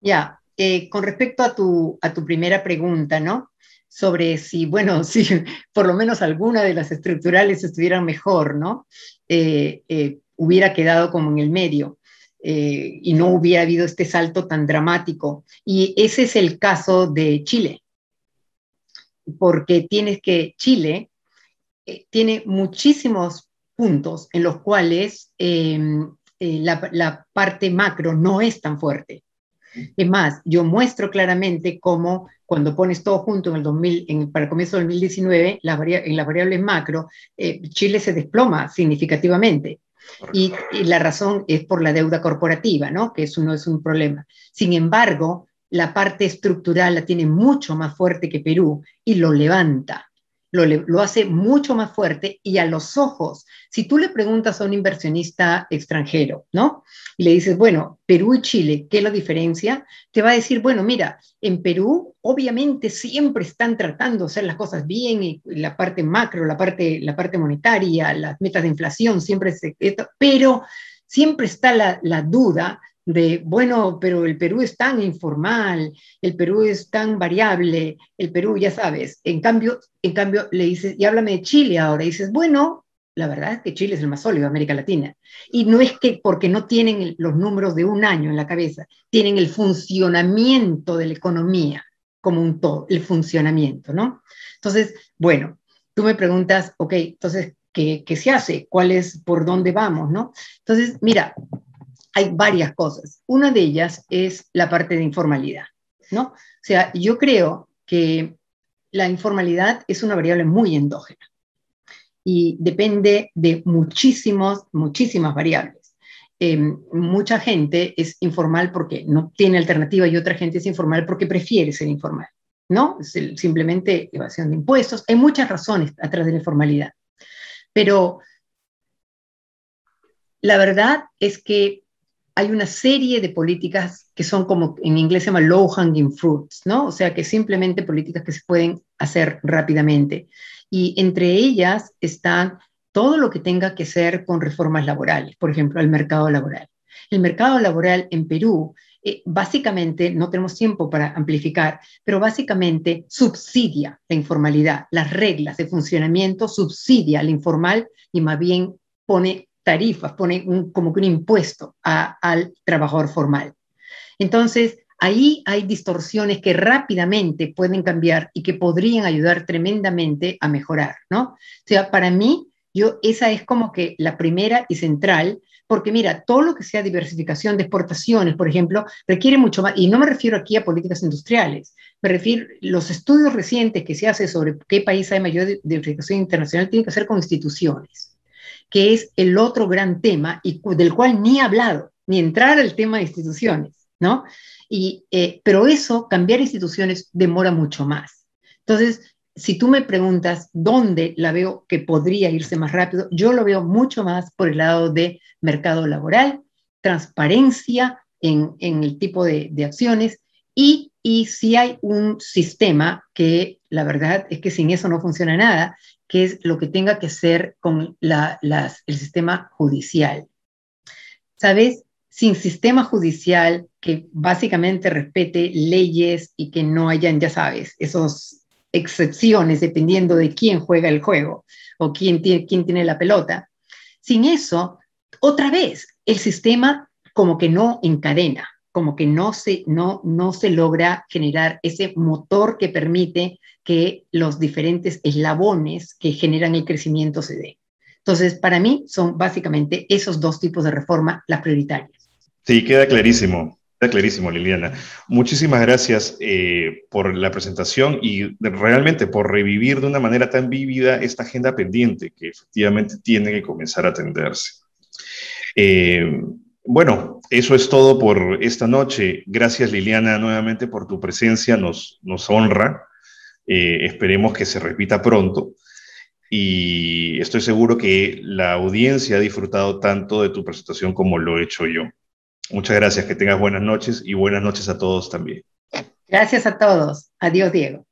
Ya, eh, con respecto a tu, a tu primera pregunta, ¿no? Sobre si, bueno, si por lo menos alguna de las estructurales estuvieran mejor, ¿no? Eh, hubiera quedado como en el medio. y no hubiera habido este salto tan dramático. Y ese es el caso de Chile porque tienes que, Chile eh, tiene muchísimos puntos en los cuales em, eh, la, parte macro no es tan fuerte. Es más, yo muestro claramente cómo cuando pones todo junto en el 2000, en, para el comienzo del 2019, en las variables macro, eh, Chile se desploma significativamente. Y, y, la razón es por la deuda corporativa, ¿no? que eso no es un problema. Sin embargo, la parte estructural la tiene mucho más fuerte que Perú y lo levanta, lo, lo, hace mucho más fuerte y a los ojos, si tú le preguntas a un inversionista extranjero, ¿no? Y le dices, bueno, Perú y Chile, ¿qué es la diferencia? Te va a decir, bueno, mira, en Perú obviamente siempre están tratando de hacer las cosas bien, y la parte macro, la parte, la parte monetaria, las metas de inflación, siempre se, pero siempre está la, la duda de, bueno, pero el Perú es tan informal, el Perú es tan variable, el Perú, ya sabes, en cambio, en cambio le dices, y háblame de Chile ahora, y dices, bueno, la verdad es que Chile es el más sólido de América Latina. Y no es que porque no tienen los números de un año en la cabeza, tienen el funcionamiento de la economía como un todo, el funcionamiento, ¿no? Entonces, bueno, tú me preguntas, ok, entonces, ¿qué, qué se hace? ¿Cuál es, por dónde vamos, no? Entonces, mira, hay varias cosas. Una de ellas es la parte de informalidad, ¿no? O sea, yo creo que la informalidad es una variable muy endógena y depende de muchísimos, muchísimas variables. Em, mucha gente es informal porque no tiene alternativa y otra gente es informal porque prefiere ser informal, ¿no? Es simplemente evasión de impuestos. Hay muchas razones atrás de la informalidad. Pero la verdad es que hay una serie de políticas que son como en inglés se llama low hanging fruits, ¿no? O sea, que simplemente políticas que se pueden hacer rápidamente. Y entre ellas están todo lo que tenga que ser con reformas laborales, por ejemplo, el mercado laboral. El mercado laboral en Perú eh, básicamente, no tenemos tiempo para amplificar, pero básicamente subsidia la informalidad, las reglas de funcionamiento subsidia la informal y más bien pone tarifas, pone como que un impuesto al trabajador formal. Entonces, ahí hay distorsiones que rápidamente pueden cambiar y que podrían ayudar tremendamente a mejorar, ¿no? O sea, para mí, yo, esa es como que la primera y central, porque mira, todo lo que sea diversificación de exportaciones, por ejemplo, requiere mucho más, y no me refiero aquí a políticas industriales, me refiero, los estudios recientes que se hacen sobre qué país hay mayor diversificación internacional tienen que hacer con instituciones, que es el otro gran tema y del cual ni he hablado, ni entrar al tema de instituciones, ¿no? Y, eh, pero eso, cambiar instituciones, demora mucho más. Entonces, si tú me preguntas dónde la veo que podría irse más rápido, yo lo veo mucho más por el lado de mercado laboral, transparencia en, el tipo de, acciones y, si hay un sistema que la verdad es que sin eso no funciona nada, que es lo que tenga que ser con el sistema judicial. ¿Sabes? Sin sistema judicial que básicamente respete leyes y que no hayan, ya sabes, esos excepciones dependiendo de quién juega el juego o quién tiene, quién tiene la pelota. Sin eso, otra vez, el sistema como que no encadena, como que no se, no, no se logra generar ese motor que permite que los diferentes eslabones que generan el crecimiento se den. Entonces, para mí son básicamente esos dos tipos de reforma las prioritarias. Sí, queda clarísimo clarísimo, Liliana. Muchísimas gracias eh, por la presentación y realmente por revivir de una manera tan vívida esta agenda pendiente que efectivamente tiene que comenzar a atenderse. Eh, bueno, eso es todo por esta noche. Gracias, Liliana, nuevamente por tu presencia. Nos, honra. Eh, esperemos que se repita pronto. Y estoy seguro que la audiencia ha disfrutado tanto de tu presentación como lo he hecho yo. Muchas gracias, que tengas buenas noches y buenas noches a todos también. Gracias a todos. Adiós, Diego.